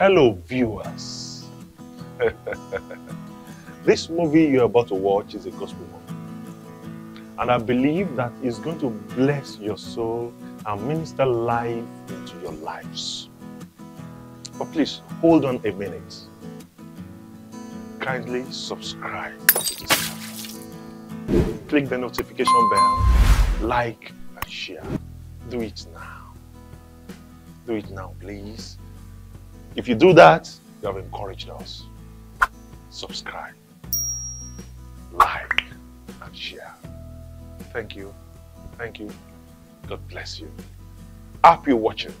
Hello, viewers. this movie you're about to watch is a gospel movie. And I believe that it's going to bless your soul and minister life into your lives. But please, hold on a minute. Kindly subscribe to this channel. Click the notification bell, like and share. Do it now. Do it now, please. If you do that, you have encouraged us. Subscribe, like, and share. Thank you. Thank you. God bless you. Happy watching.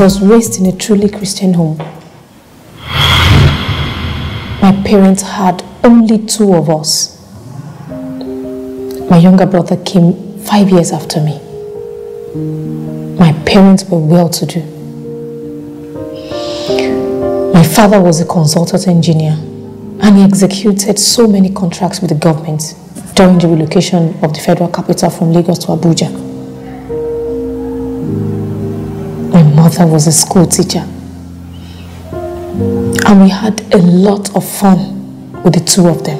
Was raised in a truly Christian home. My parents had only two of us. My younger brother came five years after me. My parents were well to do. My father was a consultant engineer and he executed so many contracts with the government during the relocation of the federal capital from Lagos to Abuja. Mother was a school teacher. And we had a lot of fun with the two of them.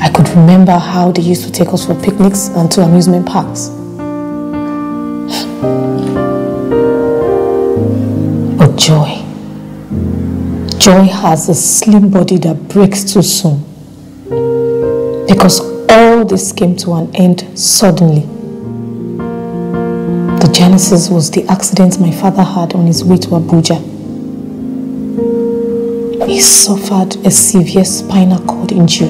I could remember how they used to take us for picnics and to amusement parks. But Joy, Joy has a slim body that breaks too soon. Because all this came to an end suddenly. The genesis was the accident my father had on his way to Abuja. He suffered a severe spinal cord injury.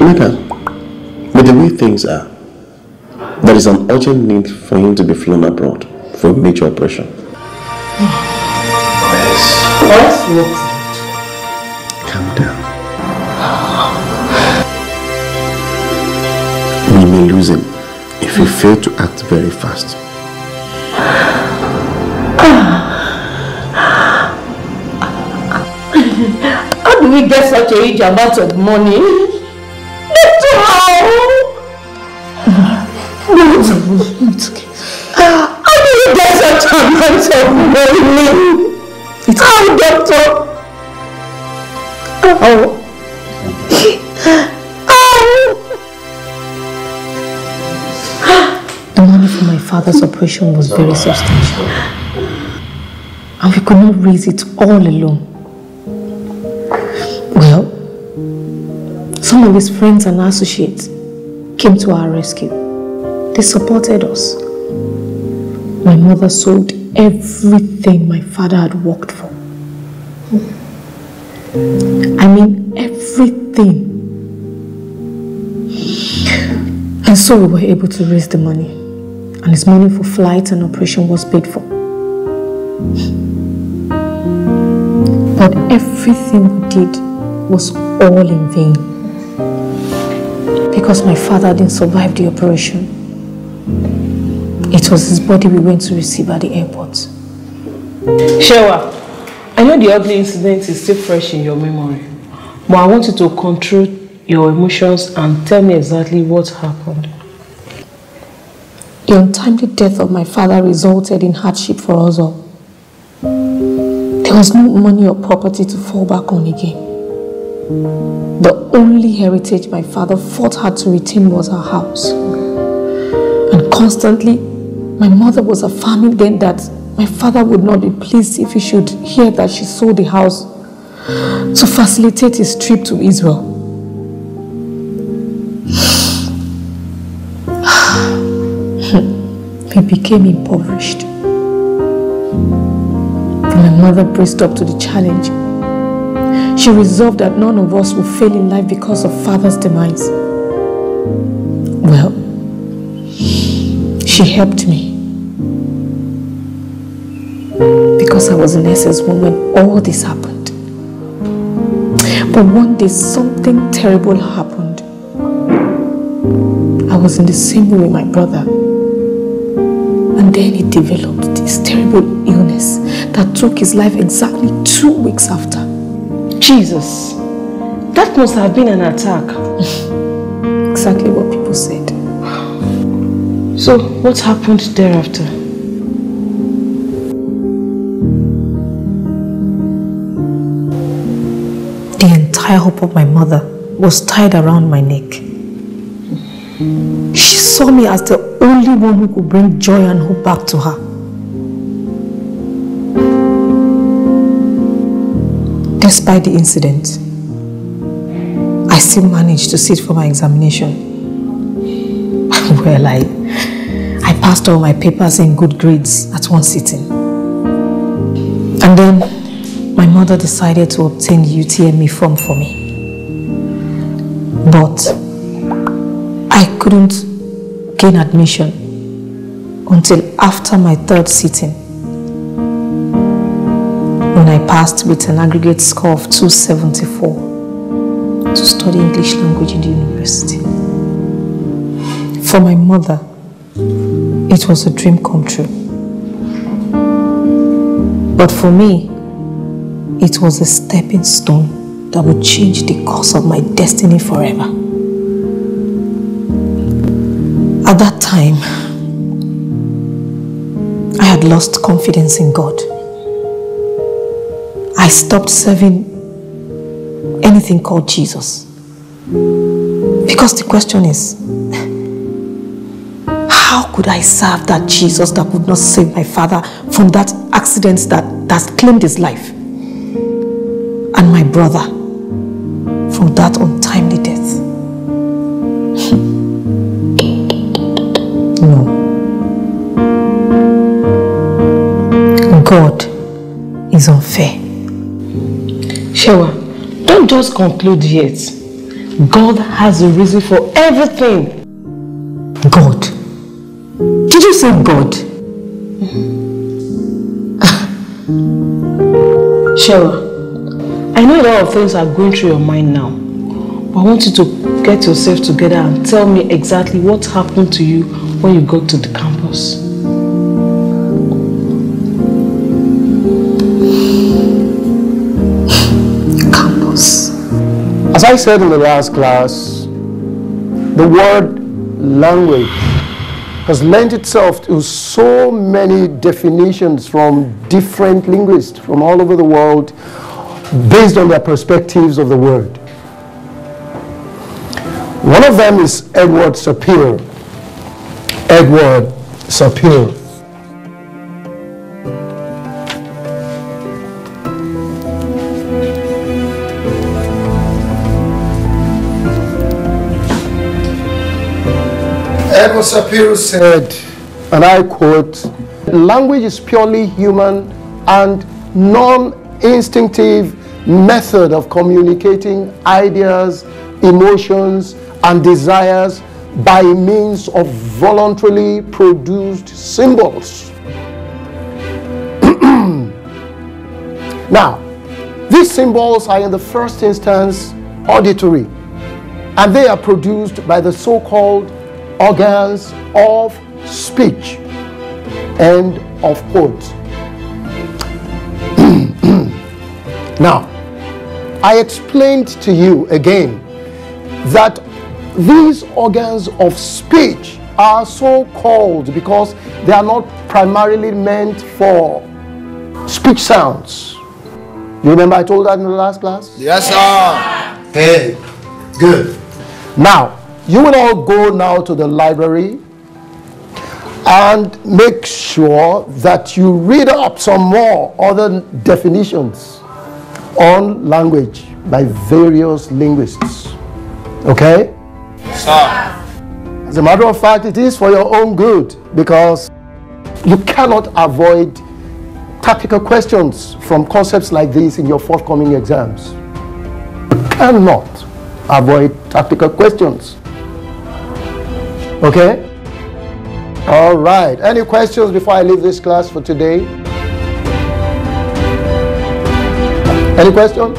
Mecca, with the way things are, there is an urgent need for him to be flown abroad for a major operation. What's what? If you fail to act very fast. How do we get such a huge amount of money? The money for my father's operation was very substantial. And we could not raise it all alone. Well, some of his friends and associates came to our rescue. They supported us. My mother sold everything my father had worked for. I mean everything. And so we were able to raise the money. And his money for flight and operation was paid for. But everything we did was all in vain. Because my father didn't survive the operation. It was his body we went to receive at the airport. Shewa, I know the ugly incident is still fresh in your memory, but I want you to control your emotions and tell me exactly what happened. The untimely death of my father resulted in hardship for us all. There was no money or property to fall back on again. The only heritage my father fought hard to retain was our house. And constantly, my mother was affirming then that my father would not be pleased if he should hear that she sold the house to facilitate his trip to Israel. We became impoverished. But my mother braced up to the challenge. She resolved that none of us would fail in life because of father's demise. Well, she helped me. Because I was in SS1 when all this happened. But one day something terrible happened. I was in the same room with my brother. And then he developed this terrible illness that took his life exactly two weeks after. Jesus, that must have been an attack. exactly what people said. So, what happened thereafter? The entire hope of my mother was tied around my neck. She saw me as the only one who could bring joy and hope back to her. Despite the incident, I still managed to sit for my examination. well, I, I passed all my papers in good grades at one sitting. And then my mother decided to obtain the UTME form for me. But I couldn't gain admission until after my third sitting when I passed with an aggregate score of 274 to study English language in the university. For my mother, it was a dream come true. But for me, it was a stepping stone that would change the course of my destiny forever. At that time, I had lost confidence in God. I stopped serving anything called Jesus. Because the question is, how could I serve that Jesus that would not save my father from that accident that, that claimed his life? And my brother from that untimely Shewa, don't just conclude yet. God has a reason for everything. God. Did you say God? Shewa, I know a lot of things are going through your mind now. But I want you to get yourself together and tell me exactly what happened to you when you got to the. Campus. As I said in the last class, the word language has lent itself to so many definitions from different linguists from all over the world based on their perspectives of the word. One of them is Edward Sapir. Edward Sapir. Edward Sapir said, and I quote, language is purely human and non-instinctive method of communicating ideas, emotions, and desires by means of voluntarily produced symbols. now, these symbols are in the first instance auditory, and they are produced by the so-called organs of speech. End of quote. now, I explained to you again that these organs of speech are so called because they are not primarily meant for speech sounds. You remember I told that in the last class? Yes, sir. Hey, good. Now, you will all go now to the library and make sure that you read up some more other definitions on language by various linguists. Okay? Sir. As a matter of fact, it is for your own good because you cannot avoid tactical questions from concepts like this in your forthcoming exams. You cannot avoid tactical questions. Okay? All right. Any questions before I leave this class for today? Any question?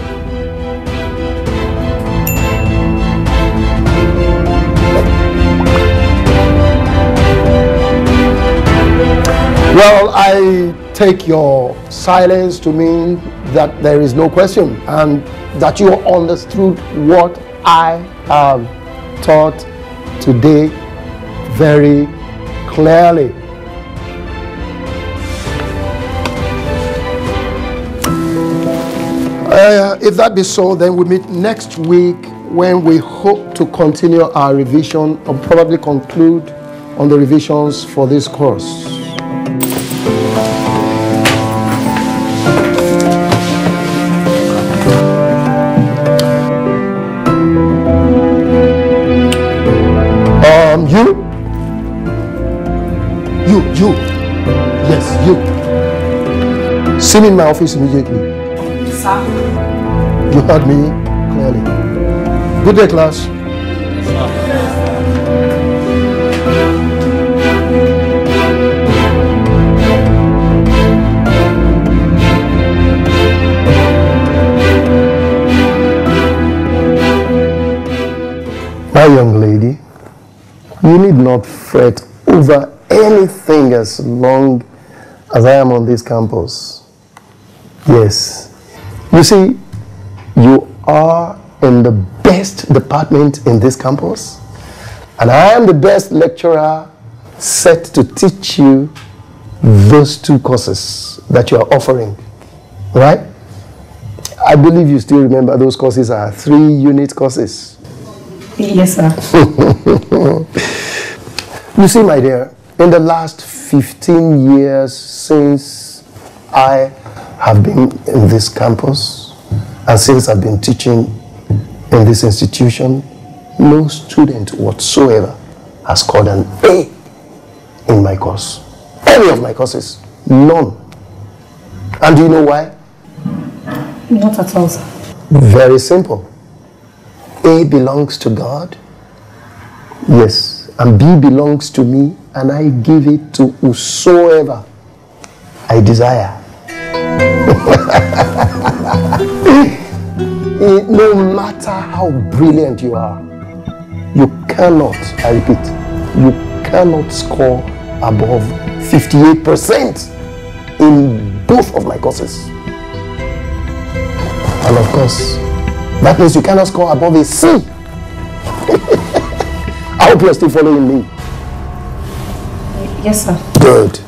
Well, I take your silence to mean that there is no question and that you understood what I have taught today very clearly. Uh, if that be so, then we meet next week when we hope to continue our revision and probably conclude on the revisions for this course. You. Yes, you. See me in my office immediately. Sir? You heard me clearly. Good day, class. My young lady, you need not fret over anything as long as I am on this campus. Yes. You see, you are in the best department in this campus, and I am the best lecturer set to teach you those two courses that you are offering. Right? I believe you still remember those courses are three unit courses. Yes, sir. You see, my dear, in the last 15 years since I have been in this campus and since I've been teaching in this institution, no student whatsoever has scored an A in my course. Any of my courses. None. And do you know why? Not at all, sir. Very simple. A belongs to God. Yes. And B belongs to me, and I give it to whosoever I desire. no matter how brilliant you are, you cannot, I repeat, you cannot score above 58% in both of my courses. And of course, that means you cannot score above a C. I hope you're still following me. Yes, sir. Good.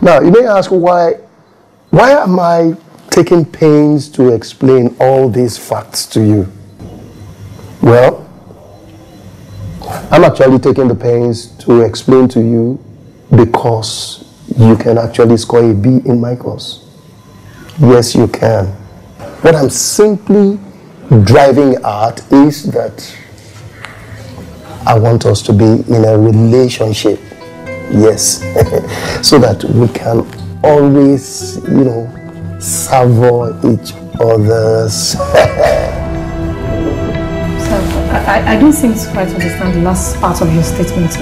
Now, you may ask why, why am I taking pains to explain all these facts to you? Well, I'm actually taking the pains to explain to you because you can actually score a B in my course. Yes, you can. What I'm simply driving at is that I want us to be in a relationship. Yes. so that we can always, you know, savor each other's. I, I don't seem to quite understand the last part of your statement. sir.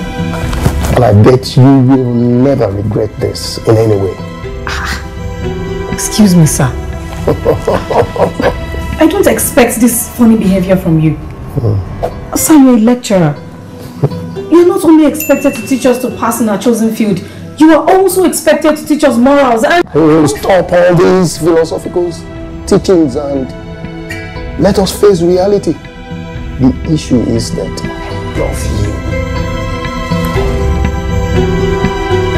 and I bet you will never regret this in any way. Ah, excuse me, sir. I don't expect this funny behavior from you. Hmm. Sir, you're a lecturer. You're not only expected to teach us to pass in our chosen field, you are also expected to teach us morals and... We'll stop all these philosophical teachings and let us face reality. The issue is that I love you.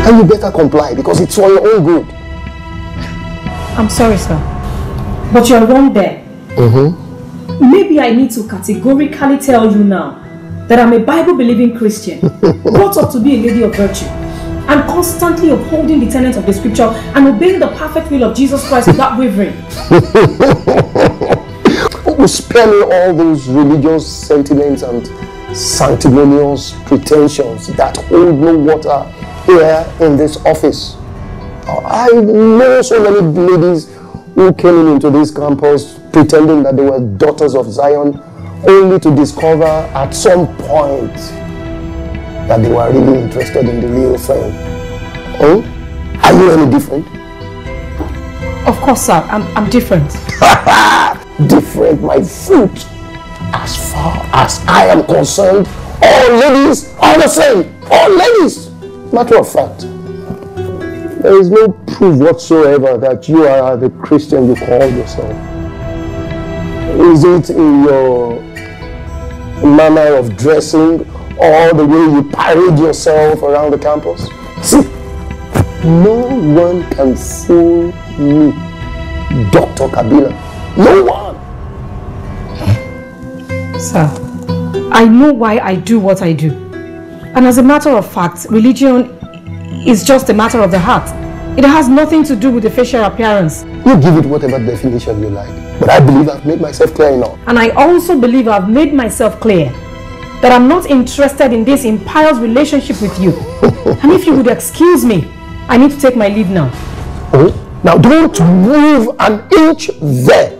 And you better comply because it's for your own good. I'm sorry, sir. But you're wrong there. Mm-hmm. Maybe I need to categorically tell you now that I'm a Bible-believing Christian, brought up to be a lady of virtue, and constantly upholding the tenets of the scripture and obeying the perfect will of Jesus Christ without wavering. Who spare me all those religious sentiments and sanctimonious pretensions that hold no water here in this office? I know so many ladies who came into this campus pretending that they were daughters of Zion, only to discover at some point that they were really interested in the real thing. Oh? Are you any different? Of course, sir, I'm, I'm different. different, my foot. As far as I am concerned, all ladies are the same. All ladies. Matter of fact, there is no proof whatsoever that you are the Christian you call yourself. Is it in your manner of dressing or the way you parade yourself around the campus? See, no one can fool me, Dr. Kabila. No one. Sir, I know why I do what I do. And as a matter of fact, religion is just a matter of the heart. It has nothing to do with the facial appearance. You give it whatever definition you like. But I believe I've made myself clear enough. And I also believe I've made myself clear that I'm not interested in this impious relationship with you. and if you would excuse me, I need to take my leave now. Oh, now don't move an inch there.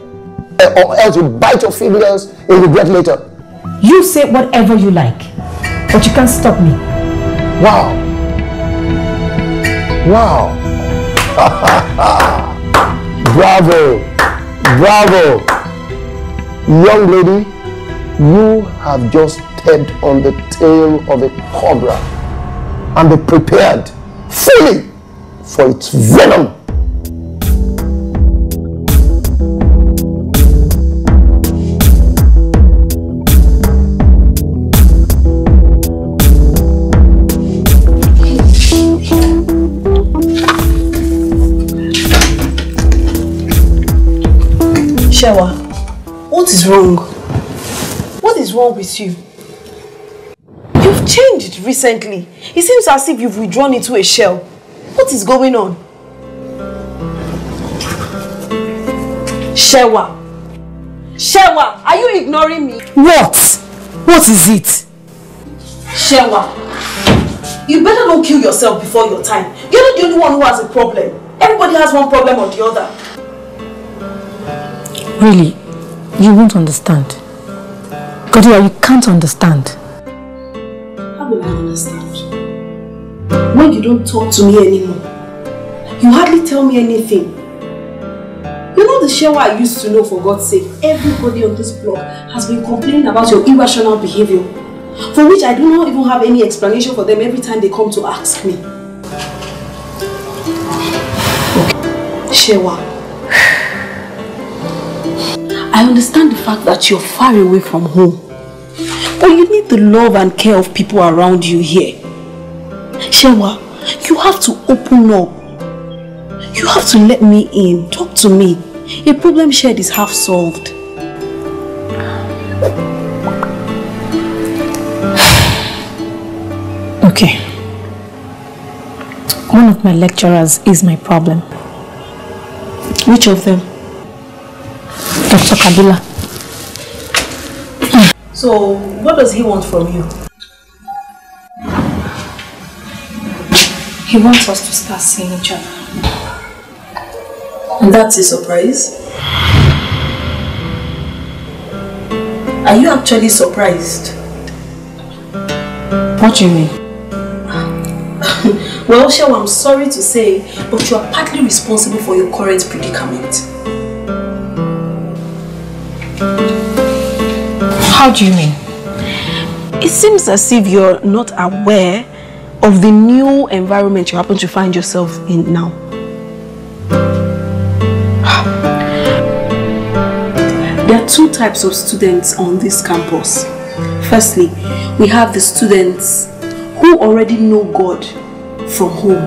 eh, Or else you bite your fingers and regret later. You say whatever you like, but you can't stop me. Wow. Wow. Bravo. Bravo. Young lady, you have just stepped on the tail of a cobra and be prepared fully for its venom. Shewa, what is wrong? What is wrong with you? You've changed recently. It seems as if you've withdrawn into a shell. What is going on? Shewa. Shewa, are you ignoring me? What? What is it? Shewa, you better not kill yourself before your time. You're not the only one who has a problem. Everybody has one problem or the other. Really, you won't understand. Godia, you can't understand. How will I understand? When you don't talk to me anymore. You hardly tell me anything. You're not the Shewa I used to know for God's sake. Everybody on this block has been complaining about your irrational behavior. For which I do not even have any explanation for them every time they come to ask me. Okay. Shewa. Understand the fact that you're far away from home. But you need the love and care of people around you here. Shewa, you have to open up. You have to let me in. Talk to me. A problem shared is half solved. Okay. One of my lecturers is my problem. Which of them? Dr. Kabila. So, what does he want from you? He wants us to start seeing each other. And that's a surprise? Are you actually surprised? What do you mean? well, Shewa, I'm sorry to say, but you are partly responsible for your current predicament. How do you mean? It seems as if you're not aware of the new environment you happen to find yourself in now. There are two types of students on this campus. Firstly, we have the students who already know God from home.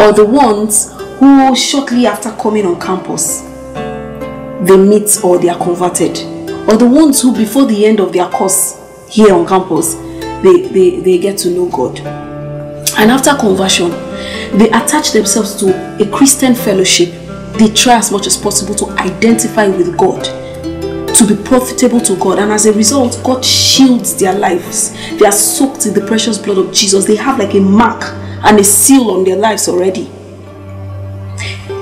Or the ones who shortly after coming on campus, they meet or they are converted. Or the ones who before the end of their course here on campus, they, they, they get to know God. And after conversion, they attach themselves to a Christian fellowship. They try as much as possible to identify with God, to be profitable to God. And as a result, God shields their lives. They are soaked in the precious blood of Jesus. They have like a mark and a seal on their lives already.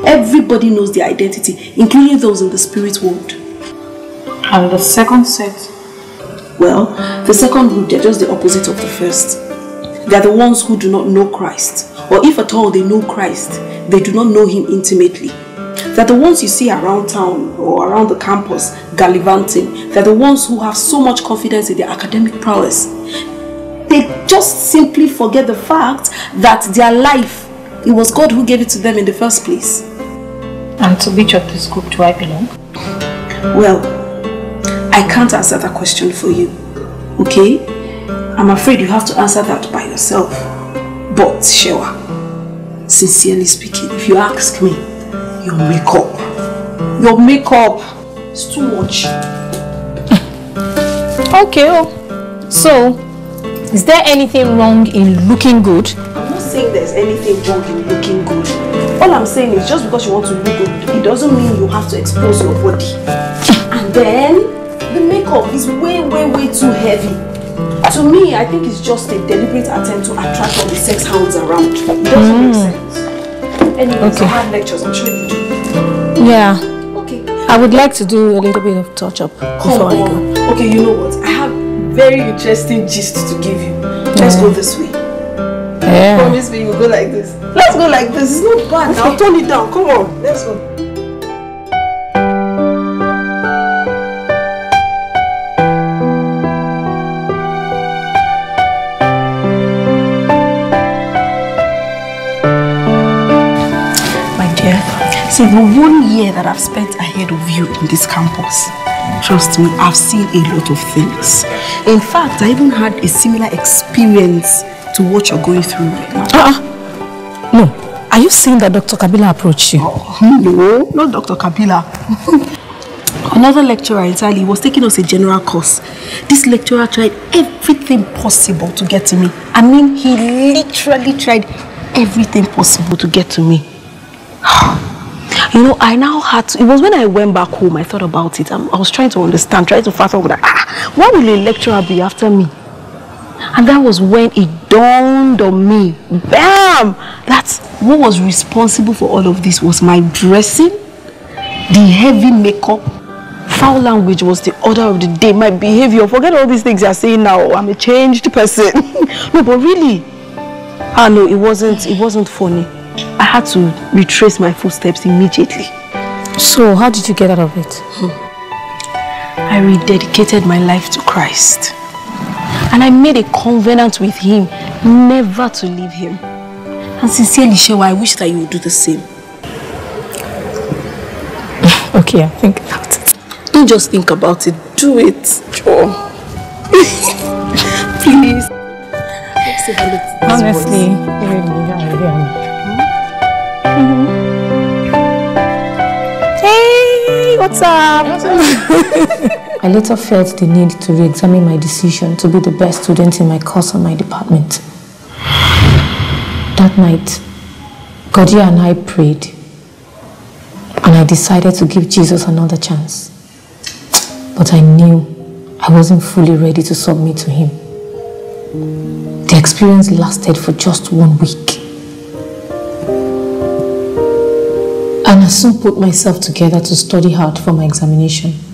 Everybody knows their identity, including those in the spirit world. And the second set? Well, the second group, they're just the opposite of the first. They're the ones who do not know Christ. Or if at all they know Christ, they do not know Him intimately. They're the ones you see around town or around the campus gallivanting. They're the ones who have so much confidence in their academic prowess. They just simply forget the fact that their life, it was God who gave it to them in the first place. And to which of this group do I belong? Well, I can't answer that question for you. Okay? I'm afraid you have to answer that by yourself. But, Shewa, sincerely speaking, if you ask me, your makeup, your makeup is too much. Okay, oh. So, is there anything wrong in looking good? I'm not saying there's anything wrong in looking good. All I'm saying is just because you want to look good, it doesn't mean you have to expose your body. And then, the makeup is way, way, way too heavy. To me, I think it's just a deliberate attempt to attract all the sex hounds around. It doesn't make hmm. sense. Anyways, Okay. I have lectures, I'm sure you do. Yeah. Okay. I would like to do a little bit of touch up Come before I go. on. Okay, you know what? I have very interesting gist to give you. Let's go this way. Yeah. Promise me you'll go like this. Let's go like this. It's not bad. I'll eh? turn it down. Come on. Let's go. My dear, see the one year that I've spent ahead of you in this campus, trust me, I've seen a lot of things. In fact, I even had a similar experience to what you're going through right now. Uh-uh. No. Are you saying that Dr. Kabila approached you? No, not Dr. Kabila. Another lecturer entirely was taking us a general course. This lecturer tried everything possible to get to me. I mean, he literally tried everything possible to get to me. You know, I now had to, it was when I went back home, I thought about it. I'm- I was trying to understand, trying to fathom that, ah, why will a lecturer be after me? And that was when it dawned on me, bam, that's what was responsible for all of this was my dressing, the heavy makeup, foul language was the order of the day, my behavior. Forget all these things you're saying now. I'm a changed person. no, but really, ah no, it wasn't. It wasn't funny. I had to retrace my footsteps immediately. So, how did you get out of it? I rededicated my life to Christ. And I made a covenant with him never to leave him. And sincerely, Shewa, I wish that you would do the same. Okay, I think about it. Don't just think about it, do it. Joe. Please. Let's say hello to this Honestly, voice. really, I mm-hmm. mm-hmm. Hey, what's up? I later felt the need to re-examine my decision to be the best student in my course and my department. That night, Godia and I prayed, and I decided to give Jesus another chance. But I knew I wasn't fully ready to submit to him. The experience lasted for just one week. And I soon put myself together to study hard for my examination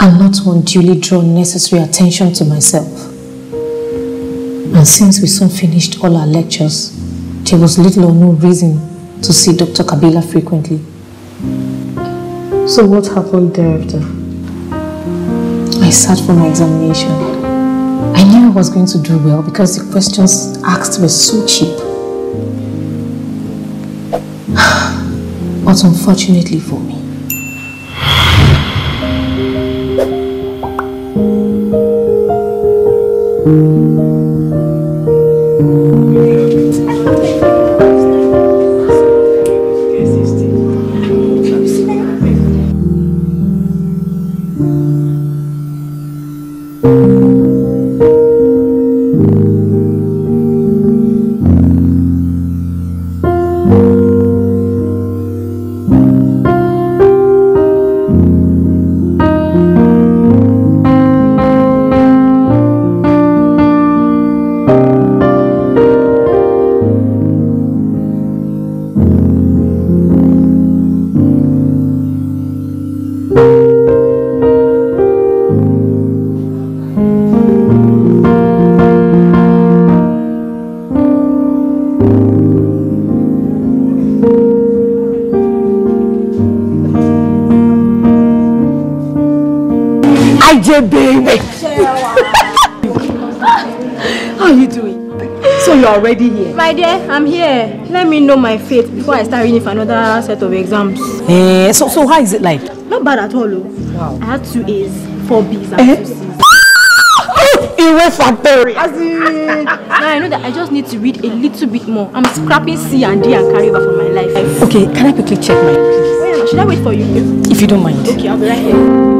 and not unduly draw necessary attention to myself. And since we soon finished all our lectures, there was little or no reason to see Dr. Kabila frequently. So what happened thereafter? I sat for my examination. I knew I was going to do well because the questions asked were so cheap. But unfortunately for me, IJ My dear, I'm here. Let me know my fate before I start reading for another set of exams. Eh, so so how is it like? Not bad at all. Oh. Wow. I had two A's, four B's, and Eh? two C's. Iwe factory. As in, now I know that I just need to read a little bit more. I'm scrapping C and D and carry over for my life. Okay, can I quickly check my please? Oh, should I wait for you? If you don't mind. Okay, I'll be right here.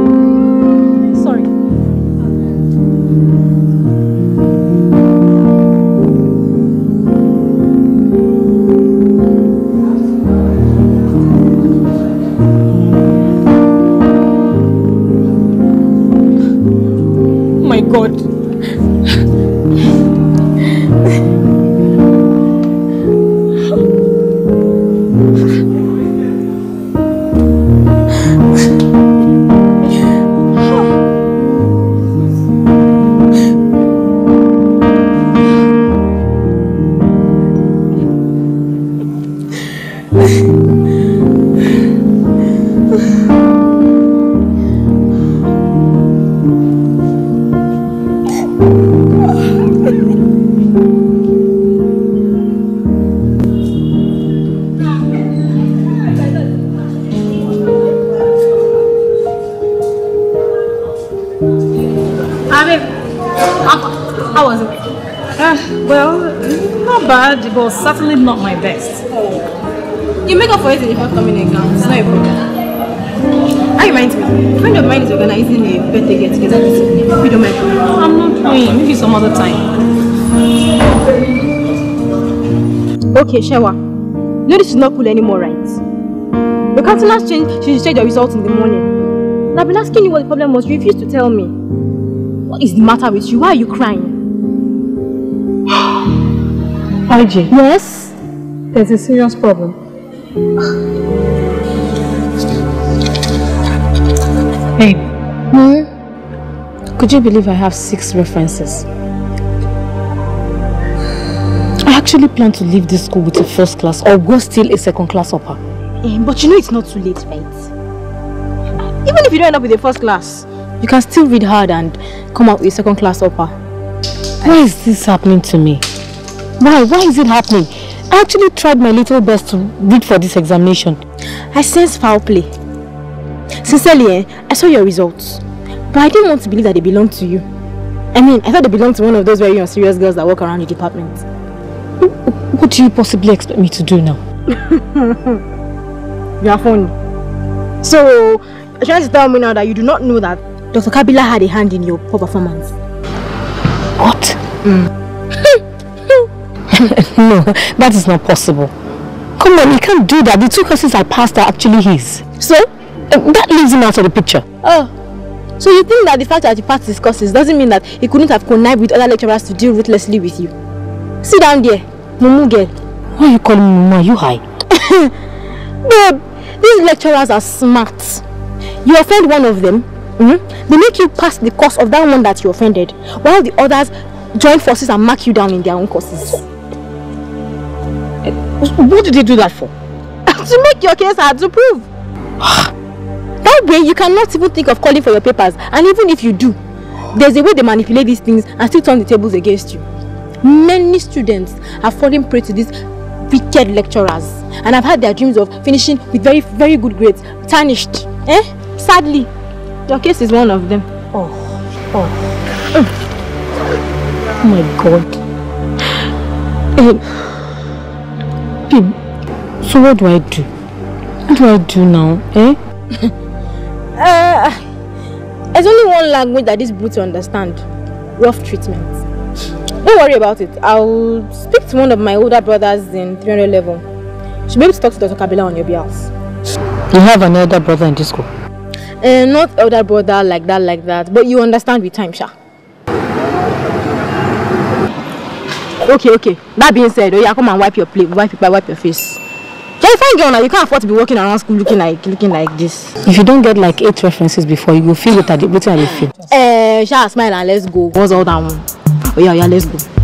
Okay, Shewa. No, this is not cool anymore, right? Your countenance changed. She should check the results in the morning. And I've been asking you what the problem was. You refused to tell me. What is the matter with you? Why are you crying? IJ, Yes? there's a serious problem. Hey. Babe, Could you believe I have six references? Actually plan to leave this school with a first class or go still a second class upper. Eh, but you know it's not too late, right? Even if you don't end up with a first class, you can still read hard and come out with a second class upper. Why is this happening to me? Why? Why is it happening? I actually tried my little best to read for this examination. I sense foul play. Sincerely, eh, I saw your results. But I didn't want to believe that they belonged to you. I mean, I thought they belonged to one of those very unserious girls that walk around the department. What do you possibly expect me to do now? you are funny. So, you're trying to tell me now that you do not know that Dr. Kabila had a hand in your poor performance? What? no, that is not possible. Come on, he can't do that. The two courses I passed are actually his. So? Uh, that leaves him out of the picture. Oh. So you think that the fact that you passed his courses doesn't mean that he couldn't have connived with other lecturers to deal ruthlessly with you? Sit down there, Mumu girl. Why are you calling me Mumu? Are you high? Babe, these lecturers are smart. You offend one of them, mm -hmm. they make you pass the course of that one that you offended, while the others join forces and mark you down in their own courses. What did they do that for? to make your case hard to prove. that way you cannot even think of calling for your papers and even if you do, there's a way they manipulate these things and still turn the tables against you. Many students have fallen prey to these wicked lecturers and I've had their dreams of finishing with very, very good grades tarnished. Eh? Sadly, your case is one of them. Oh, oh. Oh my God. Eh, so what do I do? What do I do now, eh? uh, there's only one language that these brutes understand. Rough treatment. Don't worry about it. I'll speak to one of my older brothers in 300 level. She'll be able to talk to Dr. Kabila on your behalf. You have an elder brother in this school? Uh, not elder brother like that, like that. But you understand with time, Sha. Okay, okay. That being said, oh yeah, come and wipe your plate, wipe it, wipe your face. You're a fine girl now. You can't afford to be walking around school looking like looking like this. If you don't get like eight references before, you will feel it at the at the feel. Eh, uh, Sha, smile and let's go. What's all that one? Oh yeah, yeah, let's go.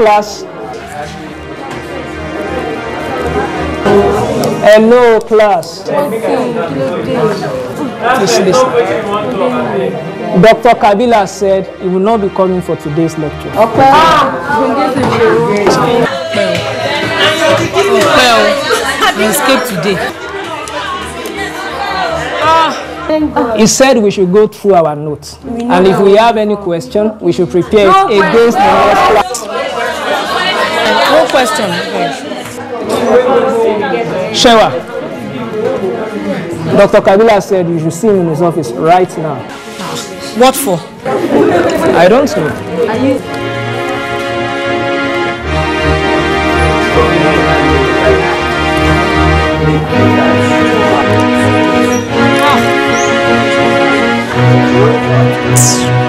Class. Hello, class. Listen, listen. Dr. Kabila said he will not be coming for today's lecture. Okay. Well, we escaped today. He said we should go through our notes. And if we have any question, we should prepare it against the next class. No question. Shewa, Dr. Kabila said you should see him in his office right now. What for? I don't know. Crazy?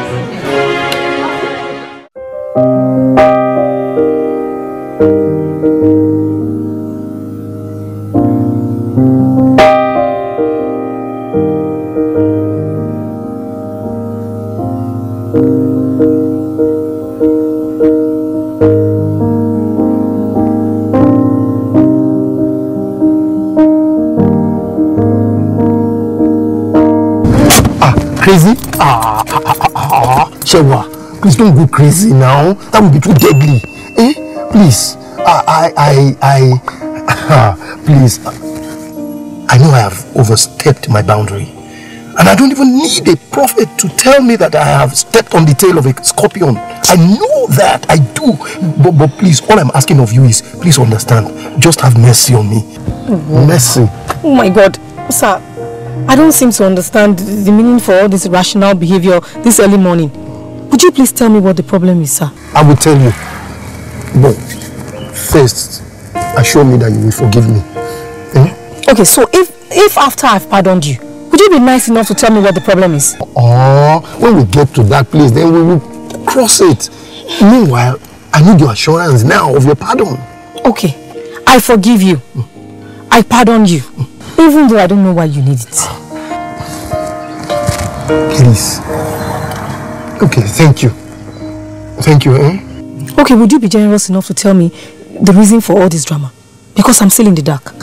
Shewa, please don't go crazy now. That would be too deadly. Eh? Please. I, I, I, I, please. I know I have overstepped my boundary. And I don't even need a prophet to tell me that I have stepped on the tail of a scorpion. I know that, I do. But, but please, all I'm asking of you is, please understand, just have mercy on me. Mercy. Oh my God, sir, I don't seem to understand the meaning for all this irrational behavior this early morning. Would you please tell me what the problem is, sir? I will tell you. But first, assure me that you will forgive me. Eh? Okay, so if if after I've pardoned you, would you be nice enough to tell me what the problem is? Oh, when we get to that place, then we will cross it. Meanwhile, I need your assurance now of your pardon. Okay, I forgive you. I pardon you. Even though I don't know why you need it. Please. Okay, thank you. Thank you, eh? Okay, would you be generous enough to tell me the reason for all this drama? Because I'm still in the dark.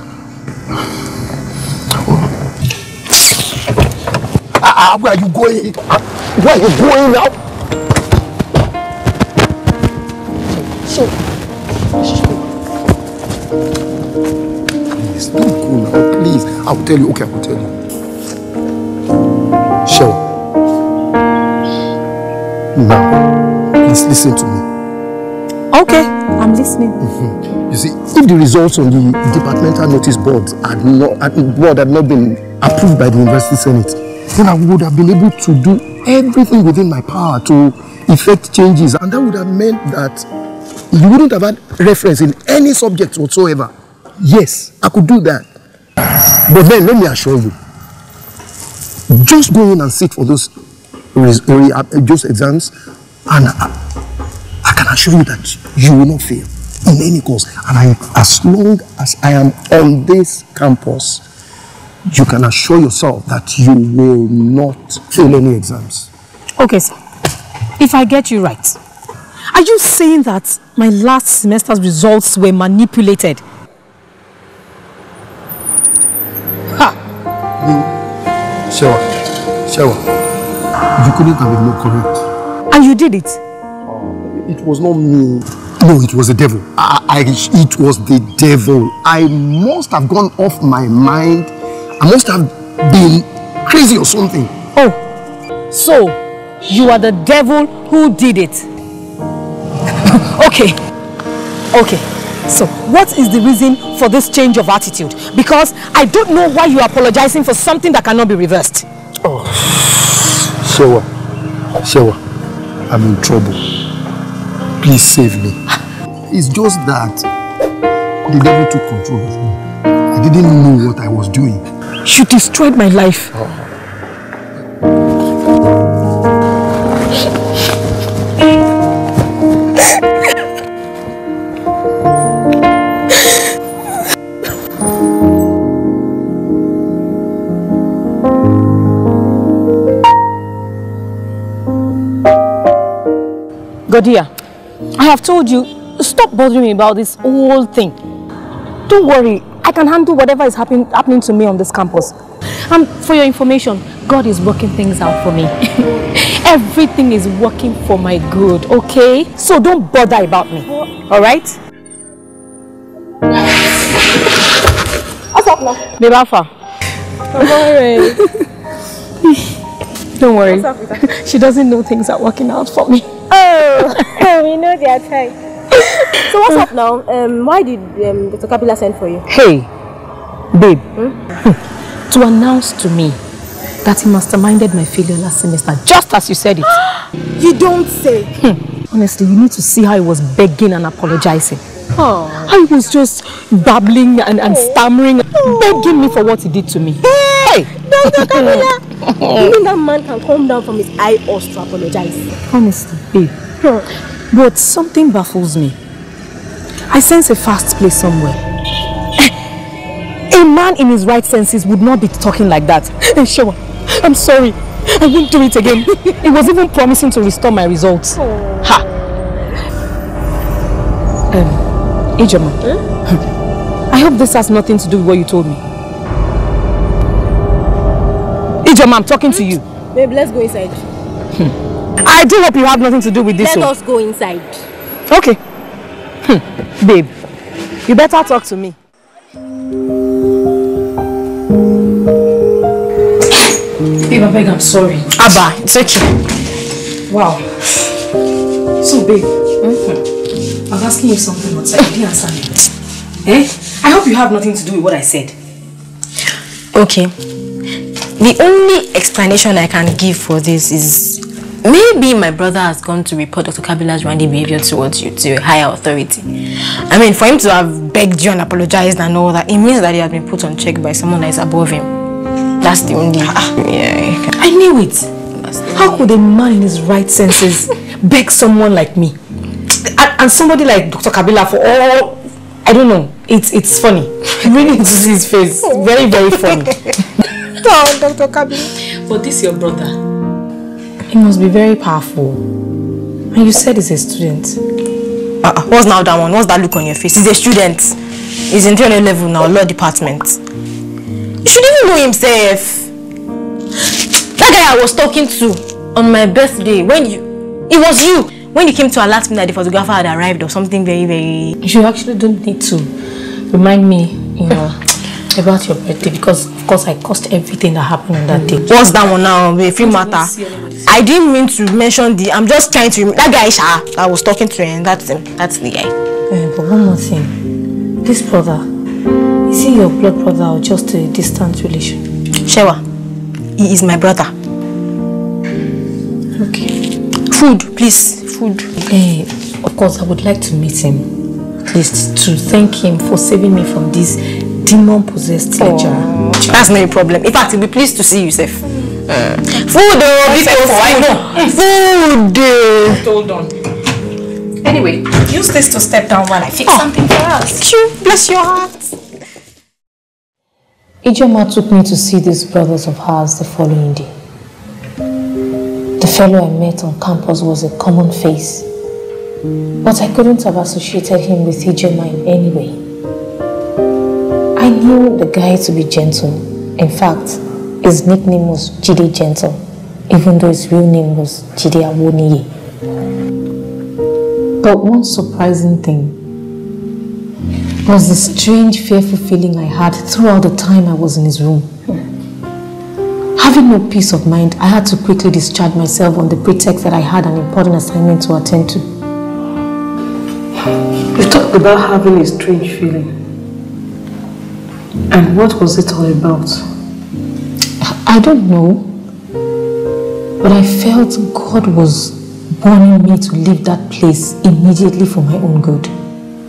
Ah, ah, where are you going? Where are you going now? Please, don't go now, please. I'll tell you. Okay, I will tell you. Now, please listen to me. Okay, I'm listening. Mm-hmm. You see, if the results on the departmental notice board had not, had, board had not been approved by the University Senate, then I would have been able to do everything within my power to effect changes, and that would have meant that you wouldn't have had reference in any subject whatsoever. Yes, I could do that. But then, let me assure you, just go in and sit for those, uh, exams, and I, I can assure you that you will not fail in any course. And I, as long as I am on this campus, you can assure yourself that you will not fail any exams. Okay, sir. If I get you right, are you saying that my last semester's results were manipulated? Shewa, Shewa, you couldn't have been more correct. And you did it? Uh, it was not me. No, it was the devil. I, I, it was the devil. I must have gone off my mind. I must have been crazy or something. Oh, so you are the devil who did it? okay, okay. So what is the reason for this change of attitude? Because I don't know why you are apologizing for something that cannot be reversed. Shewa, Shewa, I'm in trouble. Please save me. It's just that the devil took control of me. I didn't know what I was doing. You destroyed my life. Godia, have told you, stop bothering me about this whole thing. Don't worry, I can handle whatever is happen, happening to me on this campus. And for your information, God is working things out for me. Everything is working for my good, okay? So don't bother about me, alright? What's up now? Babe Alpha, I'm worried. don't worry. What's up? She doesn't know things are working out for me. Oh, we know they are tight. So what's up now? Um, why did um, Dr. Kabila send for you? Hey, babe, to announce to me that he masterminded my failure last semester, just as you said it. You don't say. Honestly, you need to see how he was begging and apologizing. Oh. How he was just babbling and, and stammering, begging me for what he did to me. Hey! Dr. Kabila! you mean that man can come down from his high horse to apologize? Honestly, babe. But something baffles me. I sense a fast place somewhere. A man in his right senses would not be talking like that. Shewa, I'm sorry. I won't do it again. It was even promising to restore my results. Ha! Um, Ijoma, I hope this has nothing to do with what you told me. Ijoma, I'm talking to you. Babe, let's go inside. I do hope you have nothing to do with this. Let oh. us go inside. Okay. Hmm. Babe, you better talk to me. Babe, I beg, I'm sorry. Abba, it's okay. Wow. So, babe, I was asking you something outside. You didn't answer me. Eh? I hope you have nothing to do with what I said. Okay. The only explanation I can give for this is maybe my brother has gone to report Dr. Kabila's randy behavior towards you to a higher authority. I mean, for him to have begged you and apologized and all that, it means that he has been put on check by someone that is above him. That's the only. Ah, ah. Yeah. I knew it. How could a man in his right senses beg someone like me? And, and somebody like Dr. Kabila for all, I don't know, it's it's funny. Really to see his face. Very, very funny. Oh, Dr. Kabila. But this your brother. He must be very powerful. And you said he's a student. Uh, what's now that one? What's that look on your face? He's a student. He's in 300 level now, law department. You should even know himself. That guy I was talking to on my birthday, when you, it was you, when you came to alert me that the photographer had arrived or something very, very... You actually don't need to remind me, you know, about your birthday because, of course, I caused everything that happened on that day. What's that one now? If you matter. I didn't mean to mention the, I'm just trying to, that guy Sha, that I was talking to him, that's him, that's the guy. Eh, but one more thing. This brother, is he your blood brother or just a distant relation? Shewa, he is my brother. Okay. Food, please, food. Eh, of course, I would like to meet him. At least to thank him for saving me from this demon-possessed lecturer. Oh. That's not a problem. In fact, he'll be pleased to see you, Seth. Mm. Food, oh, big Seth, I food. Food. Hold on. Anyway, use this to step down while I fix oh. something for us. Thank you. Bless your heart. Ijoma took me to see these brothers of hers the following day. The fellow I met on campus was a common face, but I couldn't have associated him with Ijoma in any way. Knew the guy to be gentle. In fact, his nickname was Jide Gentle, even though his real name was Jide Awoniye. But one surprising thing was the strange, fearful feeling I had throughout the time I was in his room. Having no peace of mind, I had to quickly discharge myself on the pretext that I had an important assignment to attend to. You talked about having a strange feeling. And what was it all about? I don't know, but I felt God was warning me to leave that place immediately for my own good.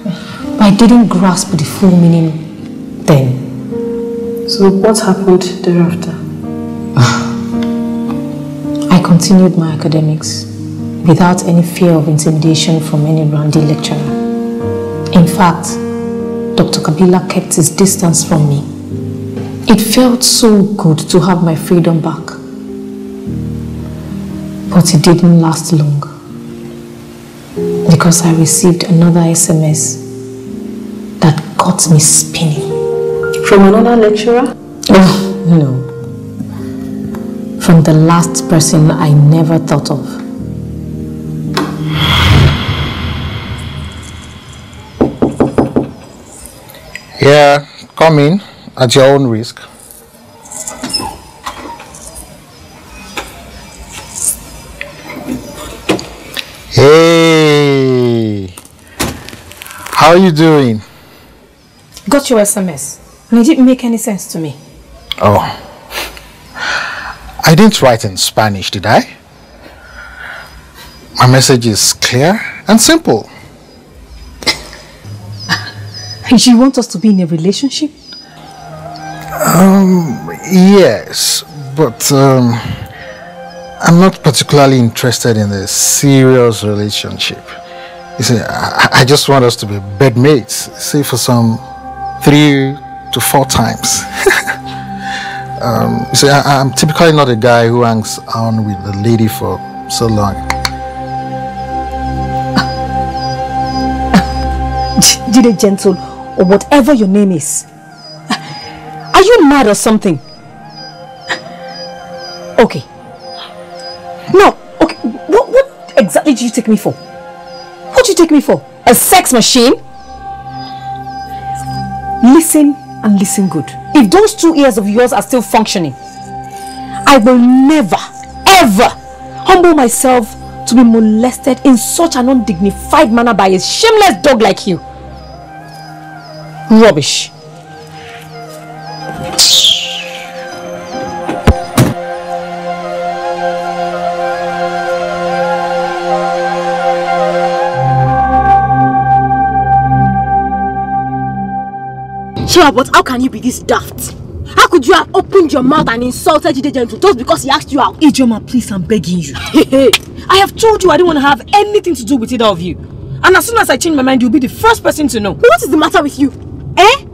But I didn't grasp the full meaning then. So what happened thereafter? I continued my academics without any fear of intimidation from any randy lecturer. In fact, Dr. Kabila kept his distance from me. It felt so good to have my freedom back. But it didn't last long because I received another SMS that got me spinning. From another lecturer? Oh, no. From the last person I never thought of. Yeah, come in at your own risk. Hey, how are you doing? Got your SMS. And it didn't make any sense to me. Oh, I didn't write in Spanish, did I? My message is clear and simple. You want us to be in a relationship? Um, yes, but um, I'm not particularly interested in a serious relationship. You see, I, I just want us to be bedmates, say for some three to four times. um, you see, I, I'm typically not a guy who hangs on with a lady for so long. Jide Gentle, or whatever your name is. Are you mad or something? Okay. No, okay. What, what exactly did you take me for? What did you take me for? A sex machine? Listen and listen good. If those two ears of yours are still functioning, I will never, ever humble myself to be molested in such an undignified manner by a shameless dog like you. Rubbish. Sure, but how can you be this daft? How could you have opened your mouth and insulted Jide Gentle just because he asked you out? Ijoma, please, I'm begging you. I have told you I don't want to have anything to do with either of you. And as soon as I change my mind, you'll be the first person to know. What is the matter with you? Eh?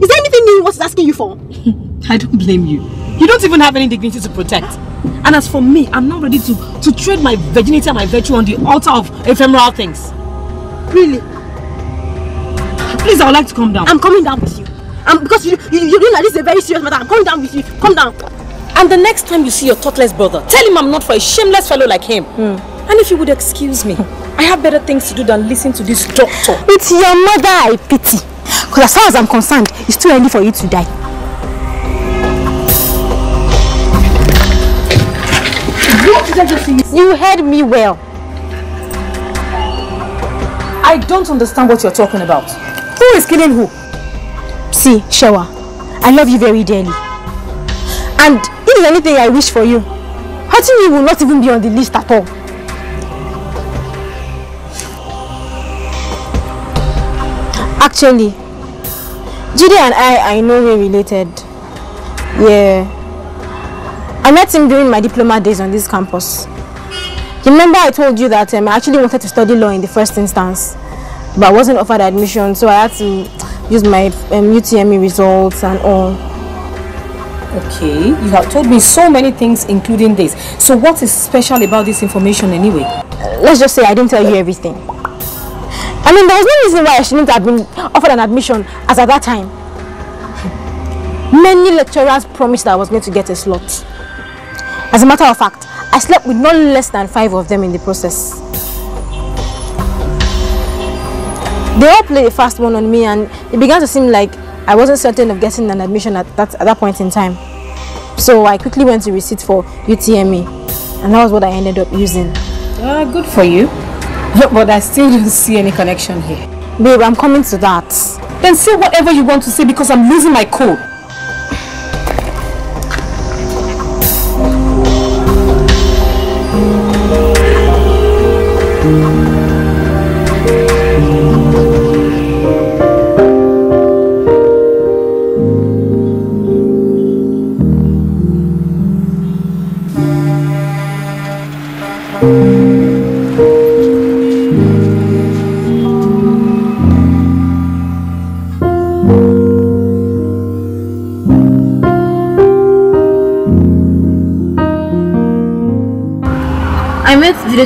Is there anything new what is asking you for? I don't blame you. You don't even have any dignity to protect. And as for me, I'm not ready to, to trade my virginity and my virtue on the altar of ephemeral things. Really? Please, I would like to calm down. I'm coming down with you. Um, because you, you, you know that this is a very serious matter. I'm coming down with you. Come down. And the next time you see your thoughtless brother, tell him I'm not for a shameless fellow like him. And if you would excuse me, I have better things to do than listen to this doctor. It's your mother I pity. Because as far as I'm concerned, it's too early for you to die. You heard me well. I don't understand what you're talking about. Who is killing who? See, Shewa, I love you very dearly. And if there's anything I wish for you, hurting you will not even be on the list at all. Actually, Jide and I I know we're related. Yeah. I met him during my diploma days on this campus. You remember I told you that um, I actually wanted to study law in the first instance, but I wasn't offered admission, so I had to use my um, UTME results and all. Okay, you have told me so many things including this. So what is special about this information anyway? Let's just say I didn't tell you everything. I mean, there was no reason why I shouldn't have been offered an admission as at that time. Many lecturers promised that I was going to get a slot. As a matter of fact, I slept with no less than five of them in the process. They all played a fast one on me and it began to seem like I wasn't certain of getting an admission at that, at that point in time. So I quickly went to receipt for UTME and that was what I ended up using. Uh, good for you. but I still don't see any connection here. Babe, I'm coming to that. Then say whatever you want to say because I'm losing my cool.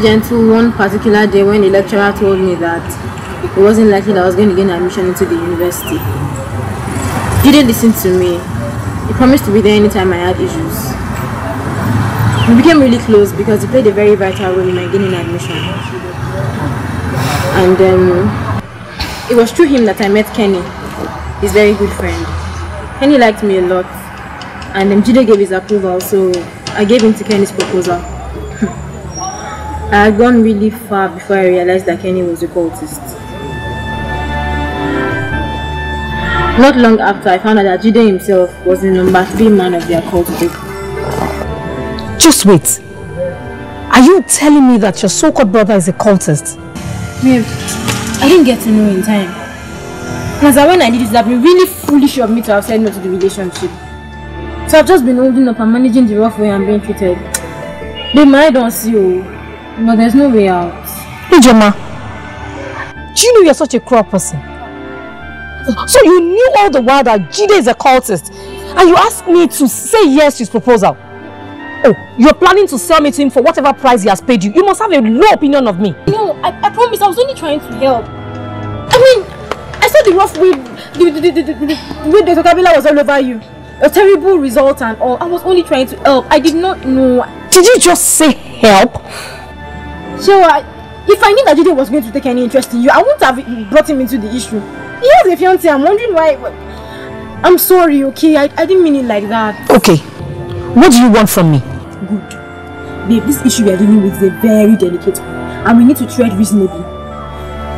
Gentle one particular day when the lecturer told me that it wasn't likely that I was going to gain admission into the university. He didn't listen to me. He promised to be there anytime I had issues. We became really close because he played a very vital role in my gaining admission. And um, it was through him that I met Kenny, his very good friend. Kenny liked me a lot, and um, Jide gave his approval, so I gave in to Kenny's proposal. I had gone really far before I realized that Kenny was a cultist. Not long after, I found out that Jide himself was the number three man of their cult group. Just wait. Are you telling me that your so-called brother is a cultist? Babe, I didn't get to know in time. Plus, when I did it, it would have been really foolish of me to have said no to the relationship. So I've just been holding up and managing the rough way I'm being treated. My eye don't see you, but there's no way out. Ijoma, do you know you're such a cruel person? So you knew all the while that Jide is a cultist and you asked me to say yes to his proposal. Oh, you're planning to sell me to him for whatever price he has paid you. You must have a low opinion of me. No, I, I promise, I was only trying to help. I mean, I saw the rough way, the, the, the, the, the, the way Dr. Kabila was all over you. A terrible result and all. I was only trying to help. I did not know. Did you just say help? So, I, if I knew that Jide was going to take any interest in you, I wouldn't have brought him into the issue. He has a fiancé. I'm wondering why. I'm sorry, okay? I, I didn't mean it like that. Okay. What do you want from me? Good. Babe, this issue we are dealing with is a very delicate one, and we need to tread reasonably.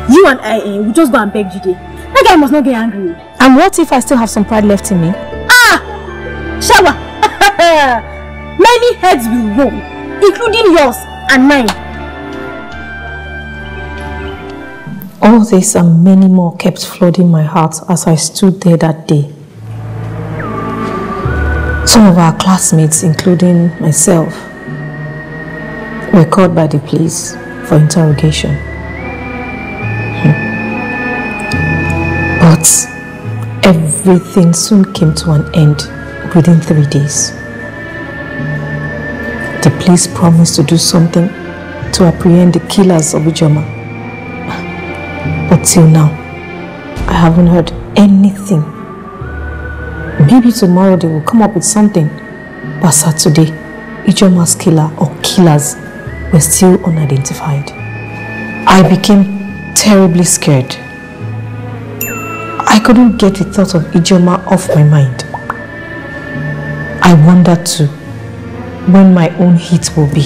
You and I, eh, we just go and beg Jide. That guy must not get angry. And what if I still have some pride left in me? Ah! Shewa! Many heads will roll, including yours and mine. All this and many more kept flooding my heart as I stood there that day. Some of our classmates, including myself, were called by the police for interrogation. Hmm. But everything soon came to an end within three days. The police promised to do something to apprehend the killers of Ijoma. But till now, I haven't heard anything. Maybe tomorrow they will come up with something. But Saturday, Ijoma's killer or killers were still unidentified. I became terribly scared. I couldn't get the thought of Ijoma off my mind. I wondered too when my own hit will be.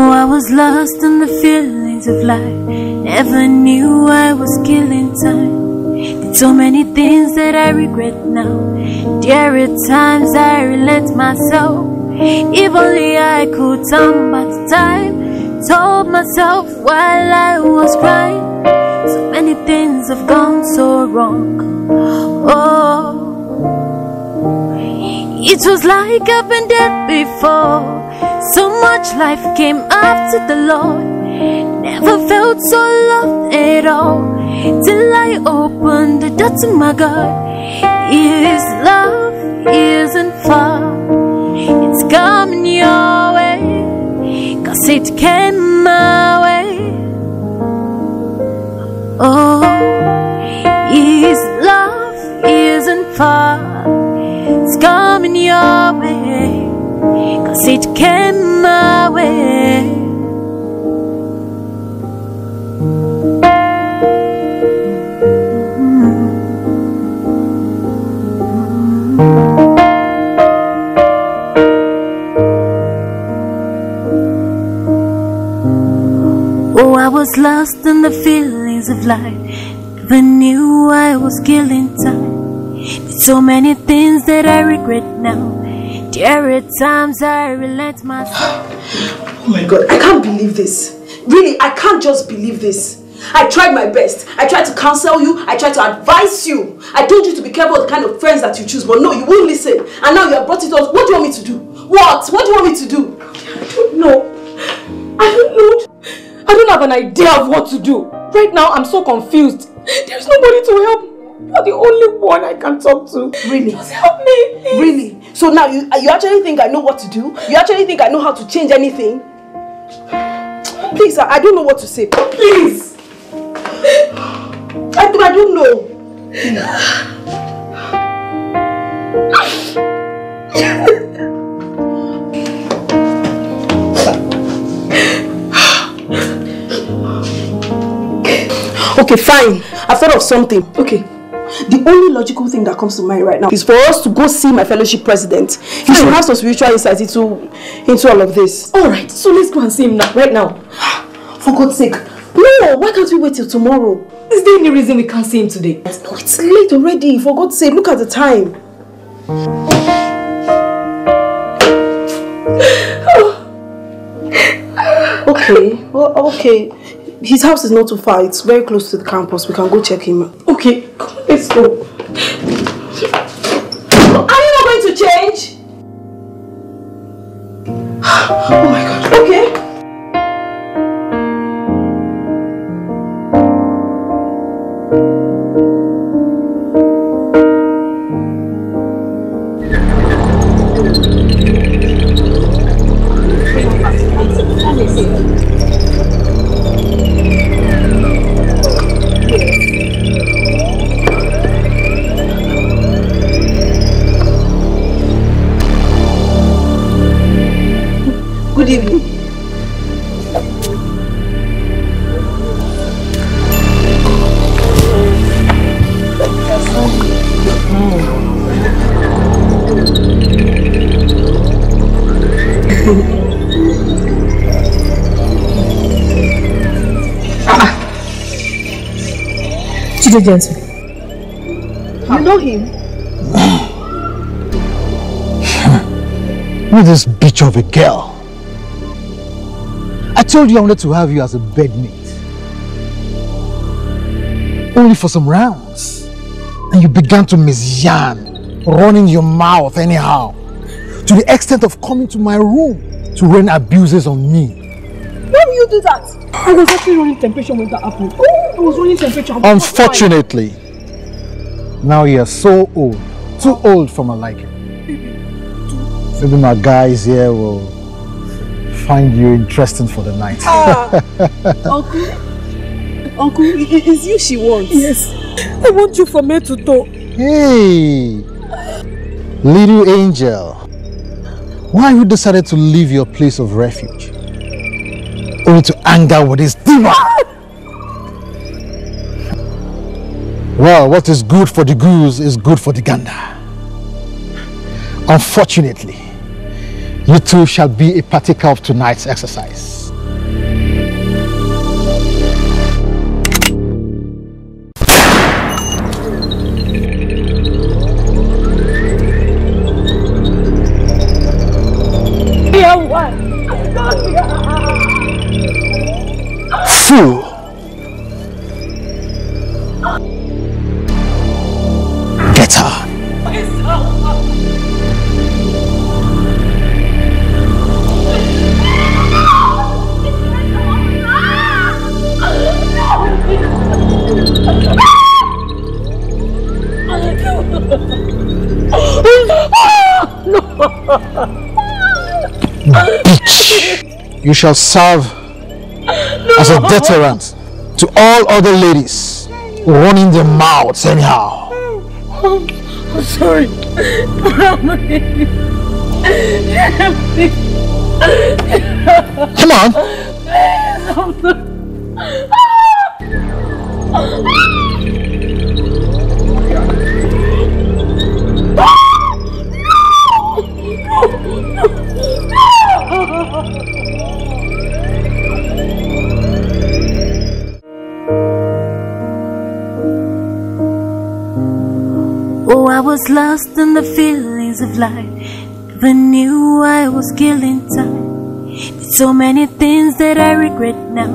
Oh, I was lost in the feelings of life. Never knew I was killing time. Did so many things that I regret now. There are times I relent myself. If only I could turn back time. Told myself while I was crying. So many things have gone so wrong. Oh. It was like I've been dead before. So much life came after the Lord. Never felt so loved at all. Till I opened the door to my God. His love isn't far. It's coming your way. Cause it came my way. Oh, His love isn't far. It's coming your way. Cause it came my way. I was lost in the feelings of life. Never knew I was killing time. Did so many things that I regret now. There are times I relent myself. Oh my god, I can't believe this. Really, I can't just believe this. I tried my best. I tried to counsel you. I tried to advise you. I told you to be careful of the kind of friends that you choose, but no, you won't listen. And now you have brought it up. What do you want me to do? What? What do you want me to do? I don't know. I don't know. I don't have an idea of what to do. Right now, I'm so confused. There's nobody to help. Me. You're the only one I can talk to. Really? Just help me, please. Really? So now you you actually think I know what to do? You actually think I know how to change anything? Please, I, I don't know what to say. Please. I, I don't know. Okay, fine. I've thought of something. Okay. The only logical thing that comes to mind right now is for us to go see my fellowship president. He should have some spiritual insight into, into all of this. Alright, so let's go and see him now, right now. For God's sake. No, why can't we wait till tomorrow? Is there any reason we can't see him today? No, it's late already. For God's sake, look at the time. okay, well, okay. His house is not too far. It's very close to the campus. We can go check him. Okay, let's go. Are you not going to change? Oh my god. Okay. Jide Gentle. You know him? With this bitch of a girl. I told you I wanted to have you as a bedmate. Only for some rounds. And you began to misyan, running your mouth anyhow. To the extent of coming to my room to rain abuses on me. Why will you do that? I was actually running temptation when that happened. Oh, I was running temperature. Unfortunately, now you are so old, too old for my liking. Maybe my guys here will find you interesting for the night. Ah, uncle, uncle, i- i- it's you she wants. Yes, I want you from head to toe. Hey, little angel, why you decided to leave your place of refuge? Only to anger with this demon? Well, what is good for the goose is good for the gander. Unfortunately, you two shall be a partaker of tonight's exercise. Fool! You shall serve as a deterrent to all other ladies running their mouths anyhow. I'm sorry. Come on. Was lost in the feelings of life. Never knew I was killing time. Did so many things that I regret now.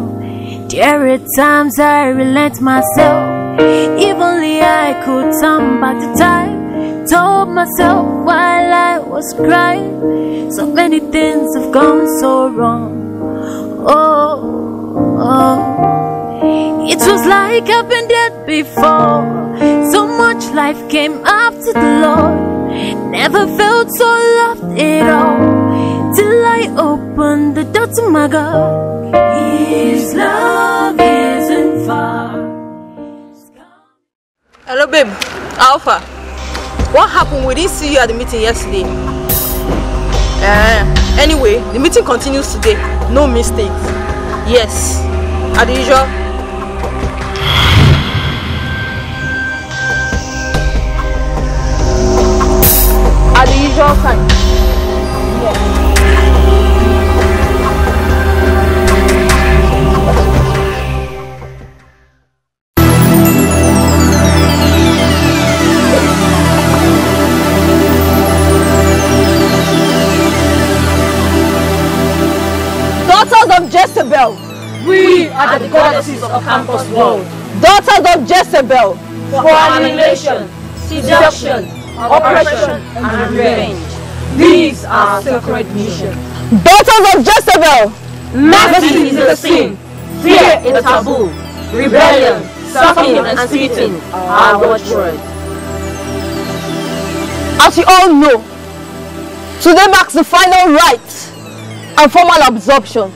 There are times I relent myself. If only I could turn back the time. Told myself while I was crying. So many things have gone so wrong. Oh, oh. It was like I've been dead before. So much life came after the Lord. Never felt so loved at all. Till I opened the door to my God. His love isn't far. Hello, babe. Alpha. What happened? We didn't see you at the meeting yesterday. Uh, anyway, the meeting continues today. No mistakes. Yes. As usual. At the. Daughters of Jezebel. We are the goddesses of campus world. Daughters of Jezebel. For annihilation, seduction, oppression, and revenge. These are sacred missions. Daughters of Jezebel. Mercy is a sin. Fear is a taboo. Rebellion, sucking and spitting are watchwords. As you all know, today marks the final rite and formal absorption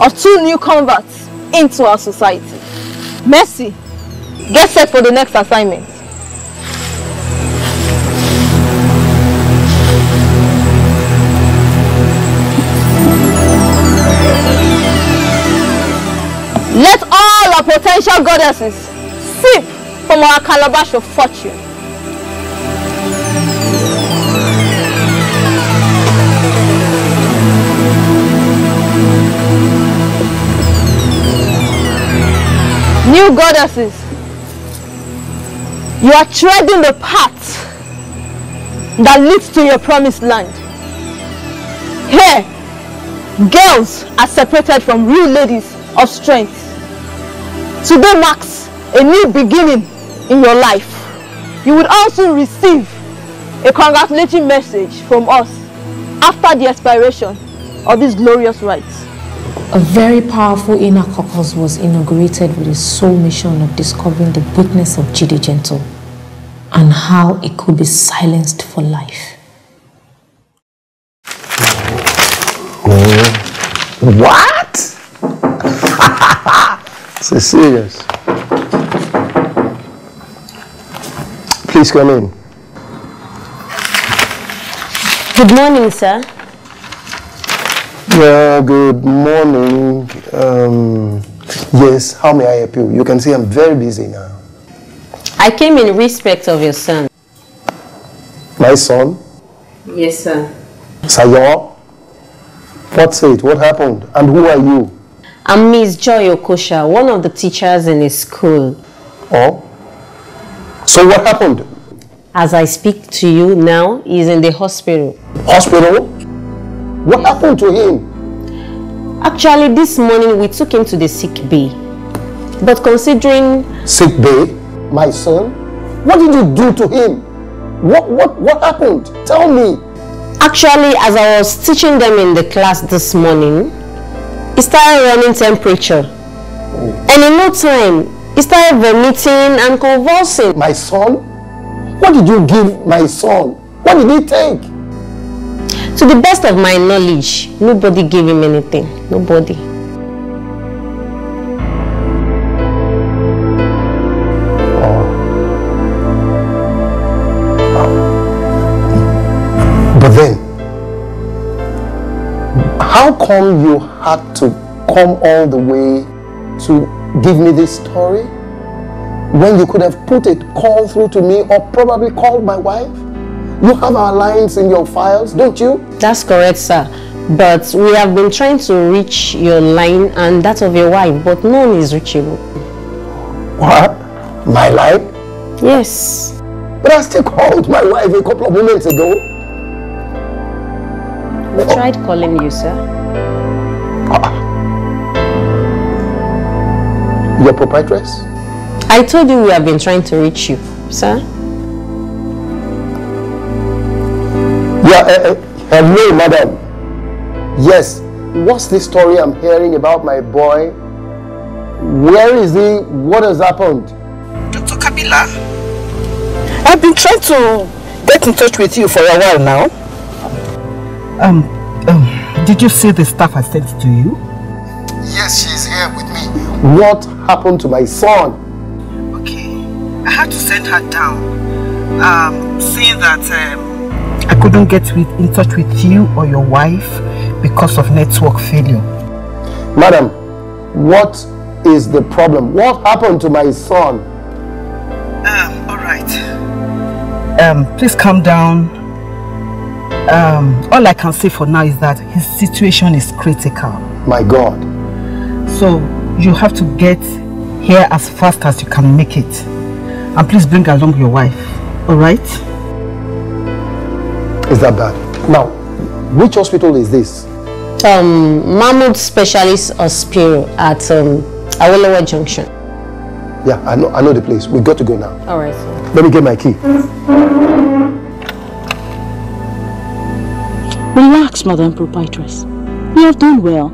of two new converts into our society. Mercy, get set for the next assignment. our potential goddesses sip from our calabash of fortune. New goddesses, you are treading the path that leads to your promised land. Here, girls are separated from real ladies of strength. Today marks a new beginning in your life. You would also receive a congratulatory message from us after the expiration of these glorious rites. A very powerful inner caucus was inaugurated with the sole mission of discovering the weakness of Jide Gentle and how it could be silenced for life. What? Serious. Please come in. Good morning, sir. Yeah, good morning. Um, yes, how may I help you? You can see I'm very busy now. I came in respect of your son. My son, Yes, sir. Sayo. What's it? What happened? And who are you? I'm Miss Joy Okosha, one of the teachers in his school. Oh? So what happened? As I speak to you now, he's in the hospital. Hospital? What happened to him? Actually, this morning we took him to the sick bay. But considering Sick bay? My son? What did you do to him? What, what, what happened? Tell me. Actually, as I was teaching them in the class this morning, he started running temperature. And in no time, he started vomiting and convulsing. My son? What did you give my son? What did he take? To the best of my knowledge, nobody gave him anything. Nobody. How come you had to come all the way to give me this story when you could have put a call through to me or probably called my wife? You have our lines in your files, don't you? That's correct, sir. But we have been trying to reach your line and that of your wife, but none is reachable. What? My line? Yes. But I still called my wife a couple of moments ago. We tried calling you, sir. Your proprietress? I told you we have been trying to reach you, sir. Yeah, uh, uh, hello, madam. Yes, what's this story I'm hearing about my boy? Where is he? What has happened? Dr. Kabila, I've been trying to get in touch with you for a while now. Um, um, did you see the stuff I sent to you? Yes, she's here with me. What happened to my son? Okay, I had to send her down, um, seeing that um, I couldn't get with, in touch with you or your wife because of network failure. Madam, what is the problem? What happened to my son? Um, all right. Um, please calm down. Um, all I can say for now is that his situation is critical. My God. So you have to get here as fast as you can make it. And please bring along your wife. All right? Is that bad? Now, which hospital is this? Um, Mahmoud Specialist Hospital at um, Awolowo Junction. Yeah, I know, I know the place. We got to go now. All right, sir. Let me get my key. Relax, Madam Proprietress. You have done well.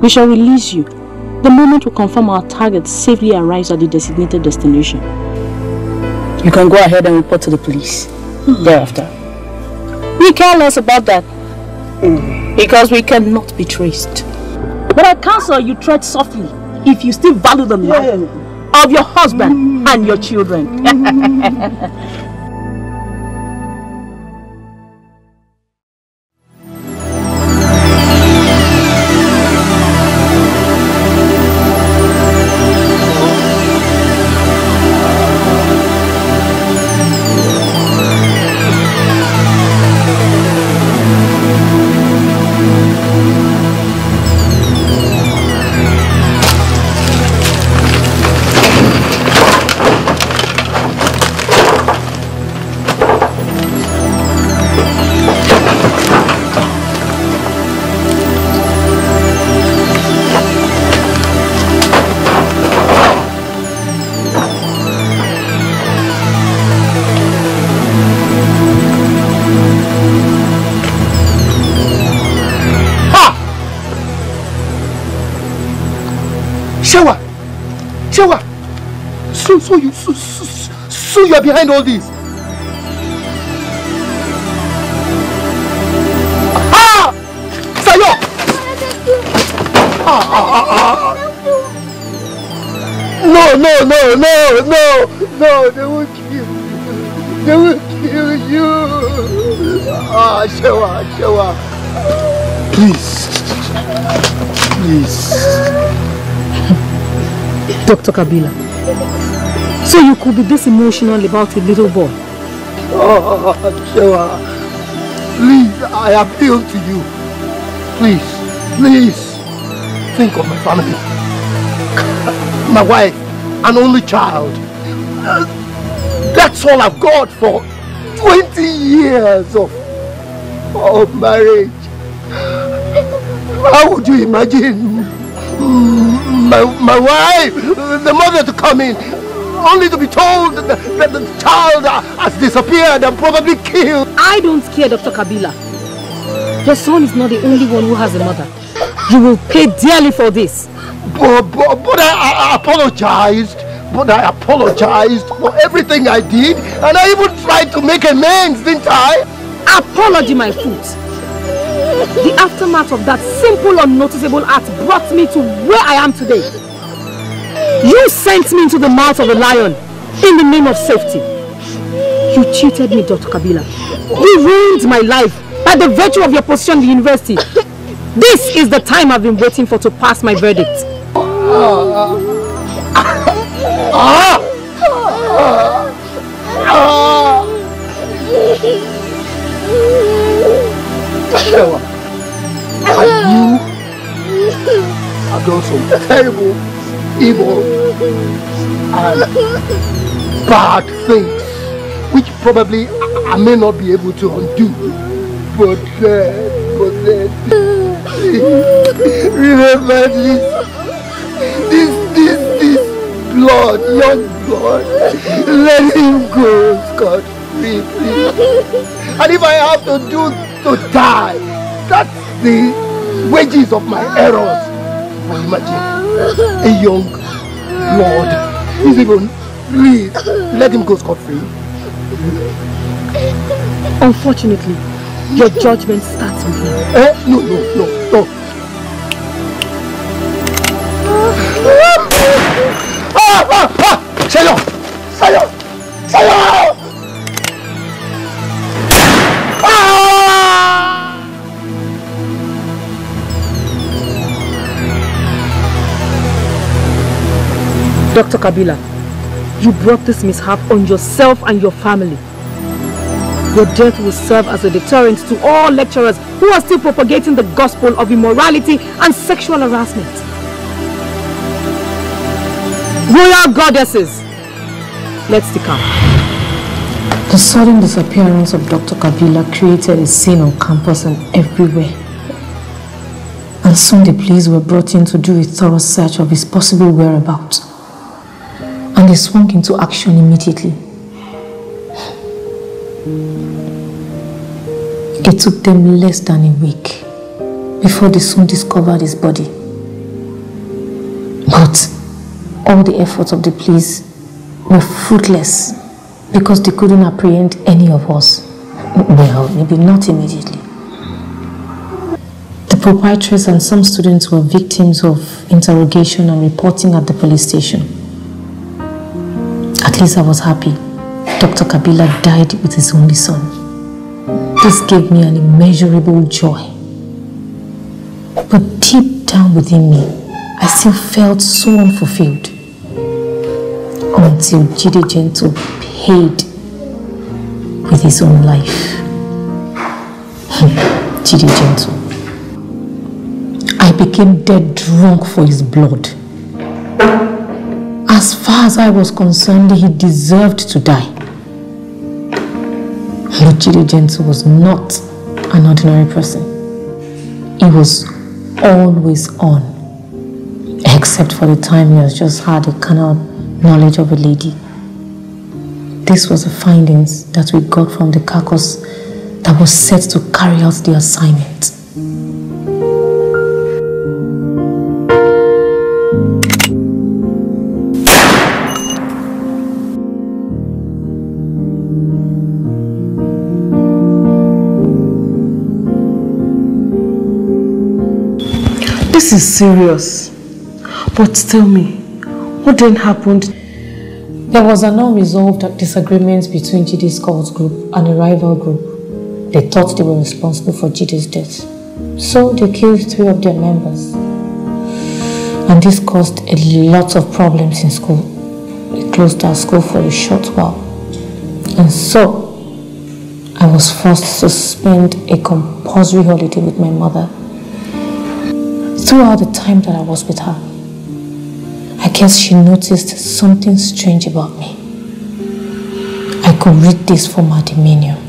We shall release you the moment we confirm our target safely arrives at the designated destination. You can go ahead and report to the police hmm. thereafter. We care less about that. Hmm. Because we cannot be traced. But I counsel you tread softly if you still value the life of your husband hmm. and your children. so, you, so, so, so you are behind all this? Ah! Sayo! Ah, ah, ah, ah. No, no, no, no, no, no, they will kill you. They will kill you. Ah, Shewa, Shewa. Please. Please. Dr. Kabila, so you could be this emotional about a little boy? Oh, Shewa. Please, I appeal to you. Please, please, think of my family. My wife, an only child. That's all I've got for 20 years of, of marriage. How would you imagine my, my wife, the mother to come in, only to be told that the, that the child has disappeared and probably killed? I don't care, Dr. Kabila. Your son is not the only one who has a mother. You will pay dearly for this. But, but, but I, I apologized. But I apologized for everything I did. And I even tried to make amends, didn't I? Apology, my foot. The aftermath of that simple, unnoticeable act brought me to where I am today. You sent me into the mouth of a lion in the name of safety. You cheated me, Dr. Kabila. You ruined my life by the virtue of your position in the university. This is the time I've been waiting for to pass my verdict. And you have done some terrible, evil, and bad things, which probably I may not be able to undo. But then, but then, uh, remember this, this, this, this blood, young blood, let him go scot free, please. And if I have to do to die, that's the wages of my errors. But imagine a young blood is even, please, let him go scot free. Unfortunately, your judgment starts with him. Eh? No, no, no, no. Kabila, you brought this mishap on yourself and your family. Your death will serve as a deterrent to all lecturers who are still propagating the gospel of immorality and sexual harassment. Royal goddesses, let's decamp. The sudden disappearance of Dr. Kabila created a scene on campus and everywhere. And soon the police were brought in to do a thorough search of his possible whereabouts. And they swung into action immediately. It took them less than a week before they soon discovered his body. But all the efforts of the police were fruitless because they couldn't apprehend any of us. Well, maybe not immediately. The proprietors and some students were victims of interrogation and reporting at the police station. At least I was happy. Dr. Kabila died with his only son. This gave me an immeasurable joy. But deep down within me, I still felt so unfulfilled. Until Jide Gentle paid with his own life. Jide Gentle. I became dead drunk for his blood. As far as I was concerned, he deserved to die. Jide Gentle was not an ordinary person. He was always on. Except for the time he has just had a carnal knowledge of a lady. This was the findings that we got from the carcass that was set to carry out the assignment. This is serious. But tell me, what then happened? There was an unresolved disagreement between Jide's cult group and a rival group. They thought they were responsible for Jide's death. So they killed three of their members. And this caused a lot of problems in school. We closed our school for a short while. And so, I was forced to spend a compulsory holiday with my mother. Throughout the time that I was with her, I guess she noticed something strange about me. I could read this from her demeanor.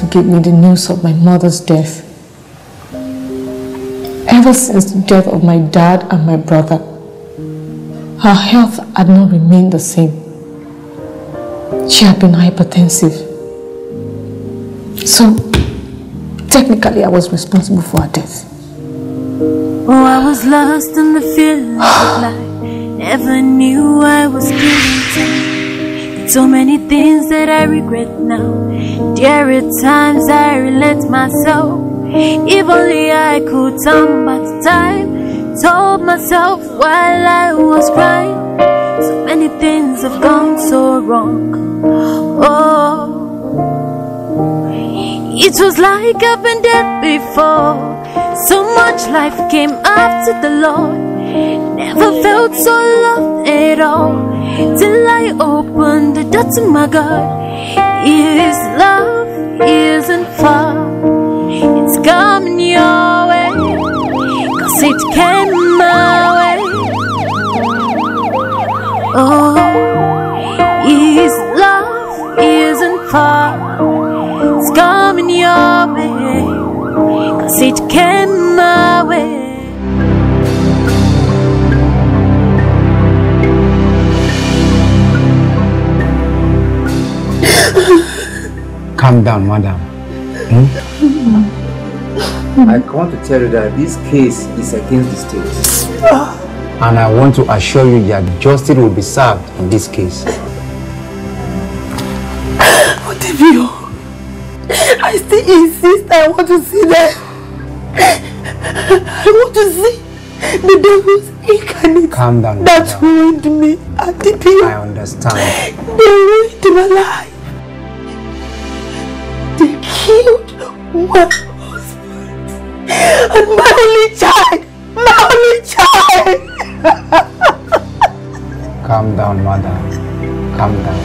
To give me the news of my mother's death. Ever since the death of my dad and my brother, her health had not remained the same. She had been hypertensive. So, technically I was responsible for her death. Oh, I was lost in the feeling of life. Never knew I was getting so many things that I regret now. There are times I relent myself. If only I could turn back time. Told myself while I was crying. So many things have gone so wrong. Oh. It was like I've been dead before. So much life came after the Lord. Never felt so loved at all. Till I open the door to my God. His love isn't far. It's coming Calm down, madam. Hmm? I want to tell you that this case is against the state. And I want to assure you that justice will be served in this case. Otavio, I still insist I want to see them. I want to see the devil's incarnate Calm down. that ruined me. Otavio, I understand. they ruined my life. Killed my husband and my only child. My only child. Calm down, mother. Calm down.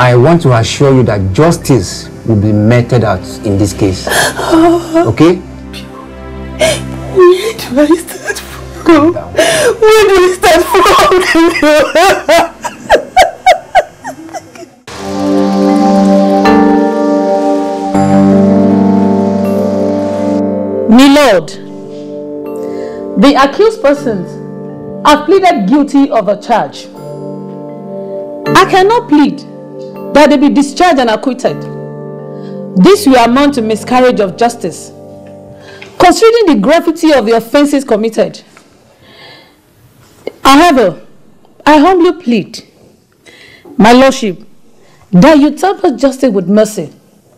I want to assure you that justice will be meted out in this case. Okay? Where do I start from? Where do I start from? Milord, the accused persons have pleaded guilty of a charge. I cannot plead that they be discharged and acquitted. This will amount to miscarriage of justice. Considering the gravity of the offenses committed. However, I humbly plead, my lordship, that you temper justice with mercy.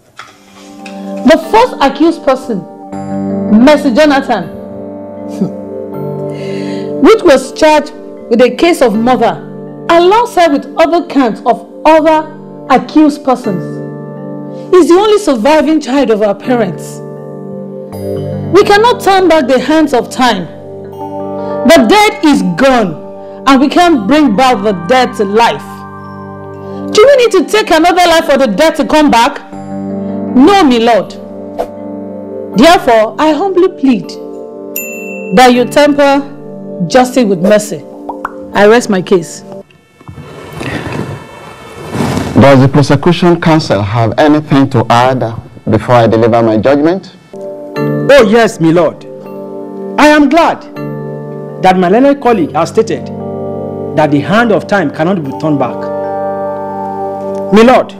The first accused person, Mercy Jonathan, hmm. which was charged with a case of murder alongside with other counts of other accused persons, is the only surviving child of our parents. We cannot turn back the hands of time. The dead is gone and we can't bring back the dead to life. Do we need to take another life for the dead to come back? No, my lord. Therefore, I humbly plead that you temper justice with mercy. I rest my case. Does the prosecution counsel have anything to add before I deliver my judgment? Oh yes, my lord. I am glad that my learned colleague has stated that the hand of time cannot be turned back. My lord,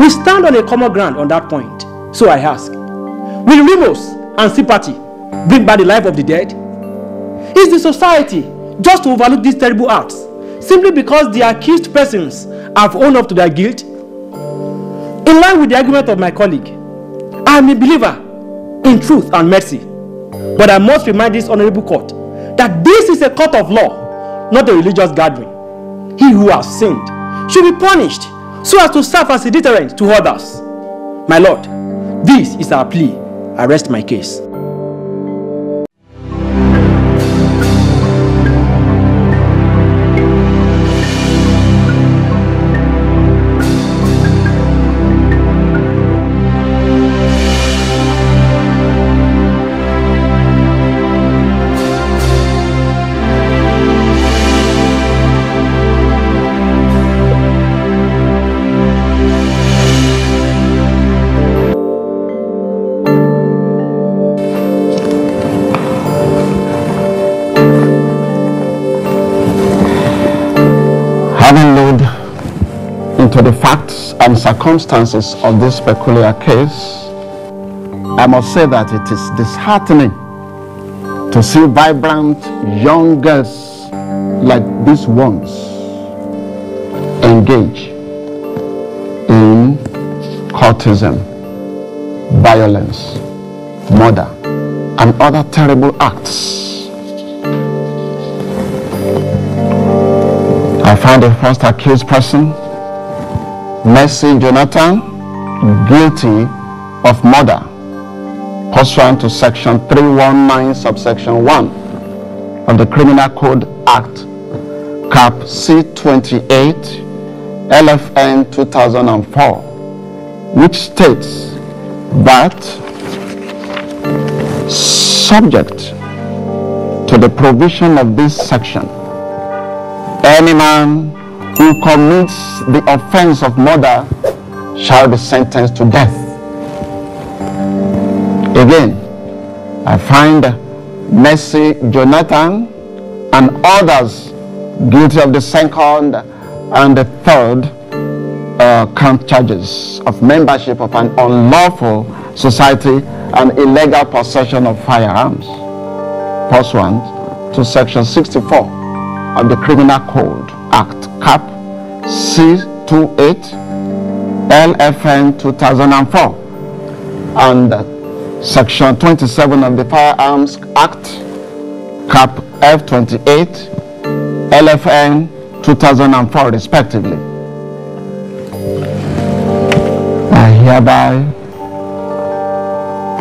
we stand on a common ground on that point. So I ask, will remorse and sympathy bring back the life of the dead? Is the society just to overlook these terrible acts simply because the accused persons have owned up to their guilt? In line with the argument of my colleague, I am a believer in truth and mercy. But I must remind this honorable court that this is a court of law, not a religious gathering. He who has sinned should be punished so as to serve as a deterrent to others. My lord, this is our plea. I rest my case. Circumstances of this peculiar case, I must say that it is disheartening to see vibrant young girls like these ones engage in cultism, violence, murder, and other terrible acts. I found the first accused person, Mercy Jonathan, guilty of murder, pursuant to section 319 subsection 1 of the Criminal Code Act, cap C28, LFN 2004, which states that subject to the provision of this section, any man who commits the offense of murder shall be sentenced to death. Again, I find Mercy Jonathan and others guilty of the second and the third uh, count charges of membership of an unlawful society and illegal possession of firearms pursuant to section 64 of the Criminal Code Act cap C28 LFN 2004 and section 27 of the Firearms Act cap F28 LFN 2004 respectively. I hereby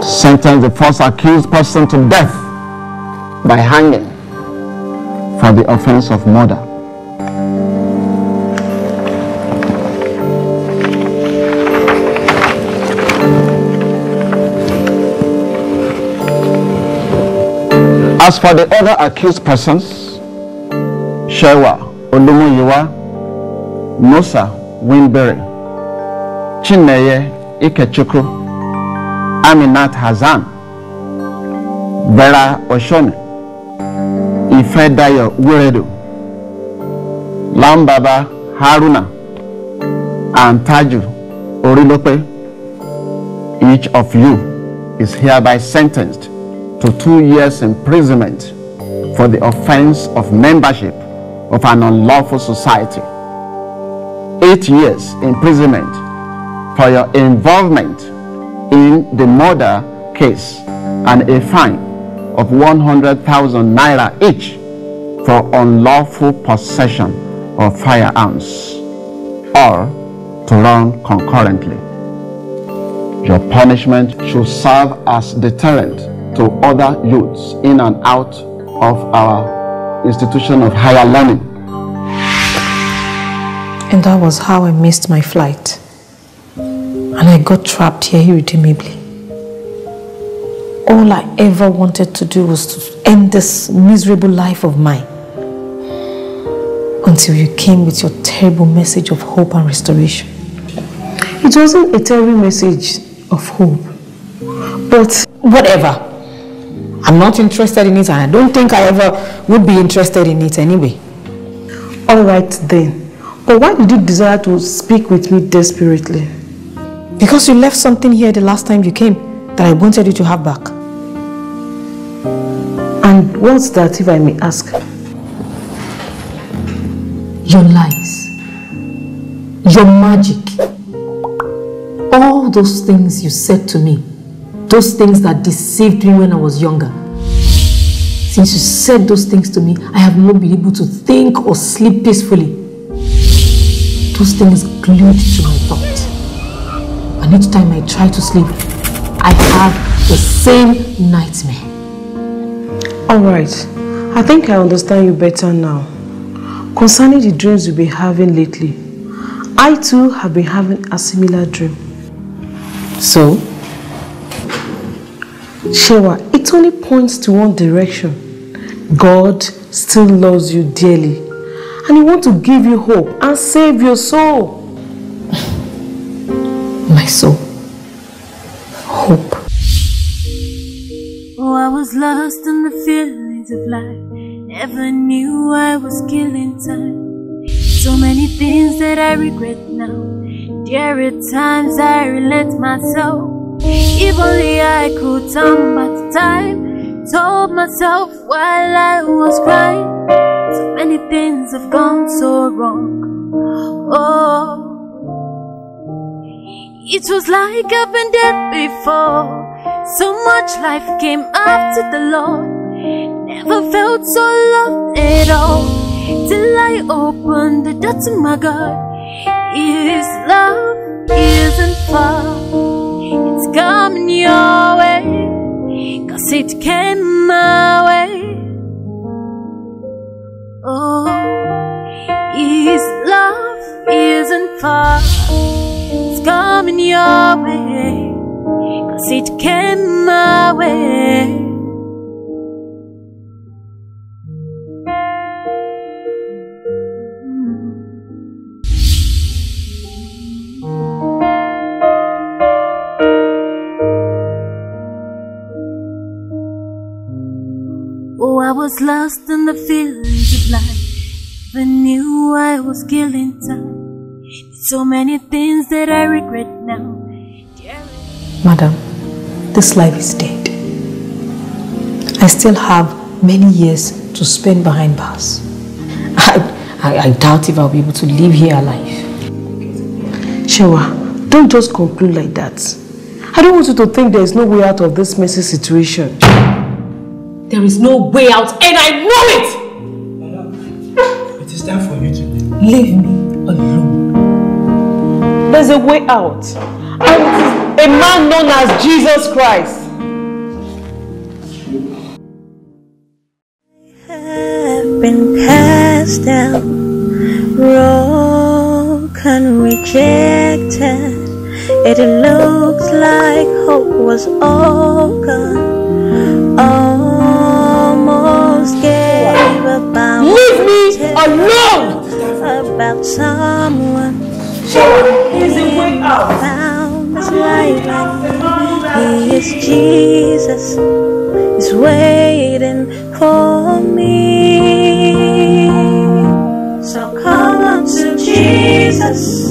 sentence the first accused person to death by hanging for the offense of murder. As for the other accused persons, Shewa Olumoyiwa, Musa Winberry, Chineye Ikechukwu, Aminat Hazan, Vera Oshone, Ifedayo Wiredu, Lambaba Haruna, and Taju Orilope, each of you is hereby sentenced to two years imprisonment for the offense of membership of an unlawful society, eight years imprisonment for your involvement in the murder case and a fine of 100,000 naira each for unlawful possession of firearms or to run concurrently. Your punishment should serve as deterrent to other youths in and out of our institution of higher learning. And that was how I missed my flight. And I got trapped here irredeemably. All I ever wanted to do was to end this miserable life of mine. Until you came with your terrible message of hope and restoration. It wasn't a terrible message of hope. But whatever. I'm not interested in it and I don't think I ever would be interested in it anyway. Alright then. But why did you desire to speak with me desperately? Because you left something here the last time you came that I wanted you to have back. And what's that if I may ask? Your lies. Your magic. All those things you said to me. Those things that deceived me when I was younger. Since you said those things to me, I have not been able to think or sleep peacefully. Those things glued to my thought. And each time I try to sleep, I have the same nightmare. Alright. I think I understand you better now. Concerning the dreams you've been having lately, I too have been having a similar dream. So? Shewa, it only points to one direction. God still loves you dearly and He wants to give you hope and save your soul. My soul. Hope. Oh, I was lost in the feelings of life. Never knew I was killing time. So many things that I regret now. There are times I relent myself. If only I could turn back the time. Told myself while I was crying. So many things have gone so wrong. Oh. It was like I've been dead before. So much life came after the Lord. Never felt so loved at all. Till I opened the door to my God. His love isn't far. Coming your way. Cause it came my way. Oh, His love isn't far, it's coming your way. Cause it came my way. Was lost in the feelings of life. Never knew I was killing time. So many things that I regret now. Madam, this life is dead. I still have many years to spend behind bars. I, I, I doubt if I'll be able to live here alive. Shewa, don't just conclude like that. I don't want you to think there is no way out of this messy situation. There is no way out and I know it! It is time for you to leave. Leave me alone. There's a way out. And it is a man known as Jesus Christ. have been cast down, broken, rejected. It looks like hope was all gone. Almost Leave me alone. About someone There's a way out. found his life. He is Jesus. He's waiting for me. So come unto Jesus.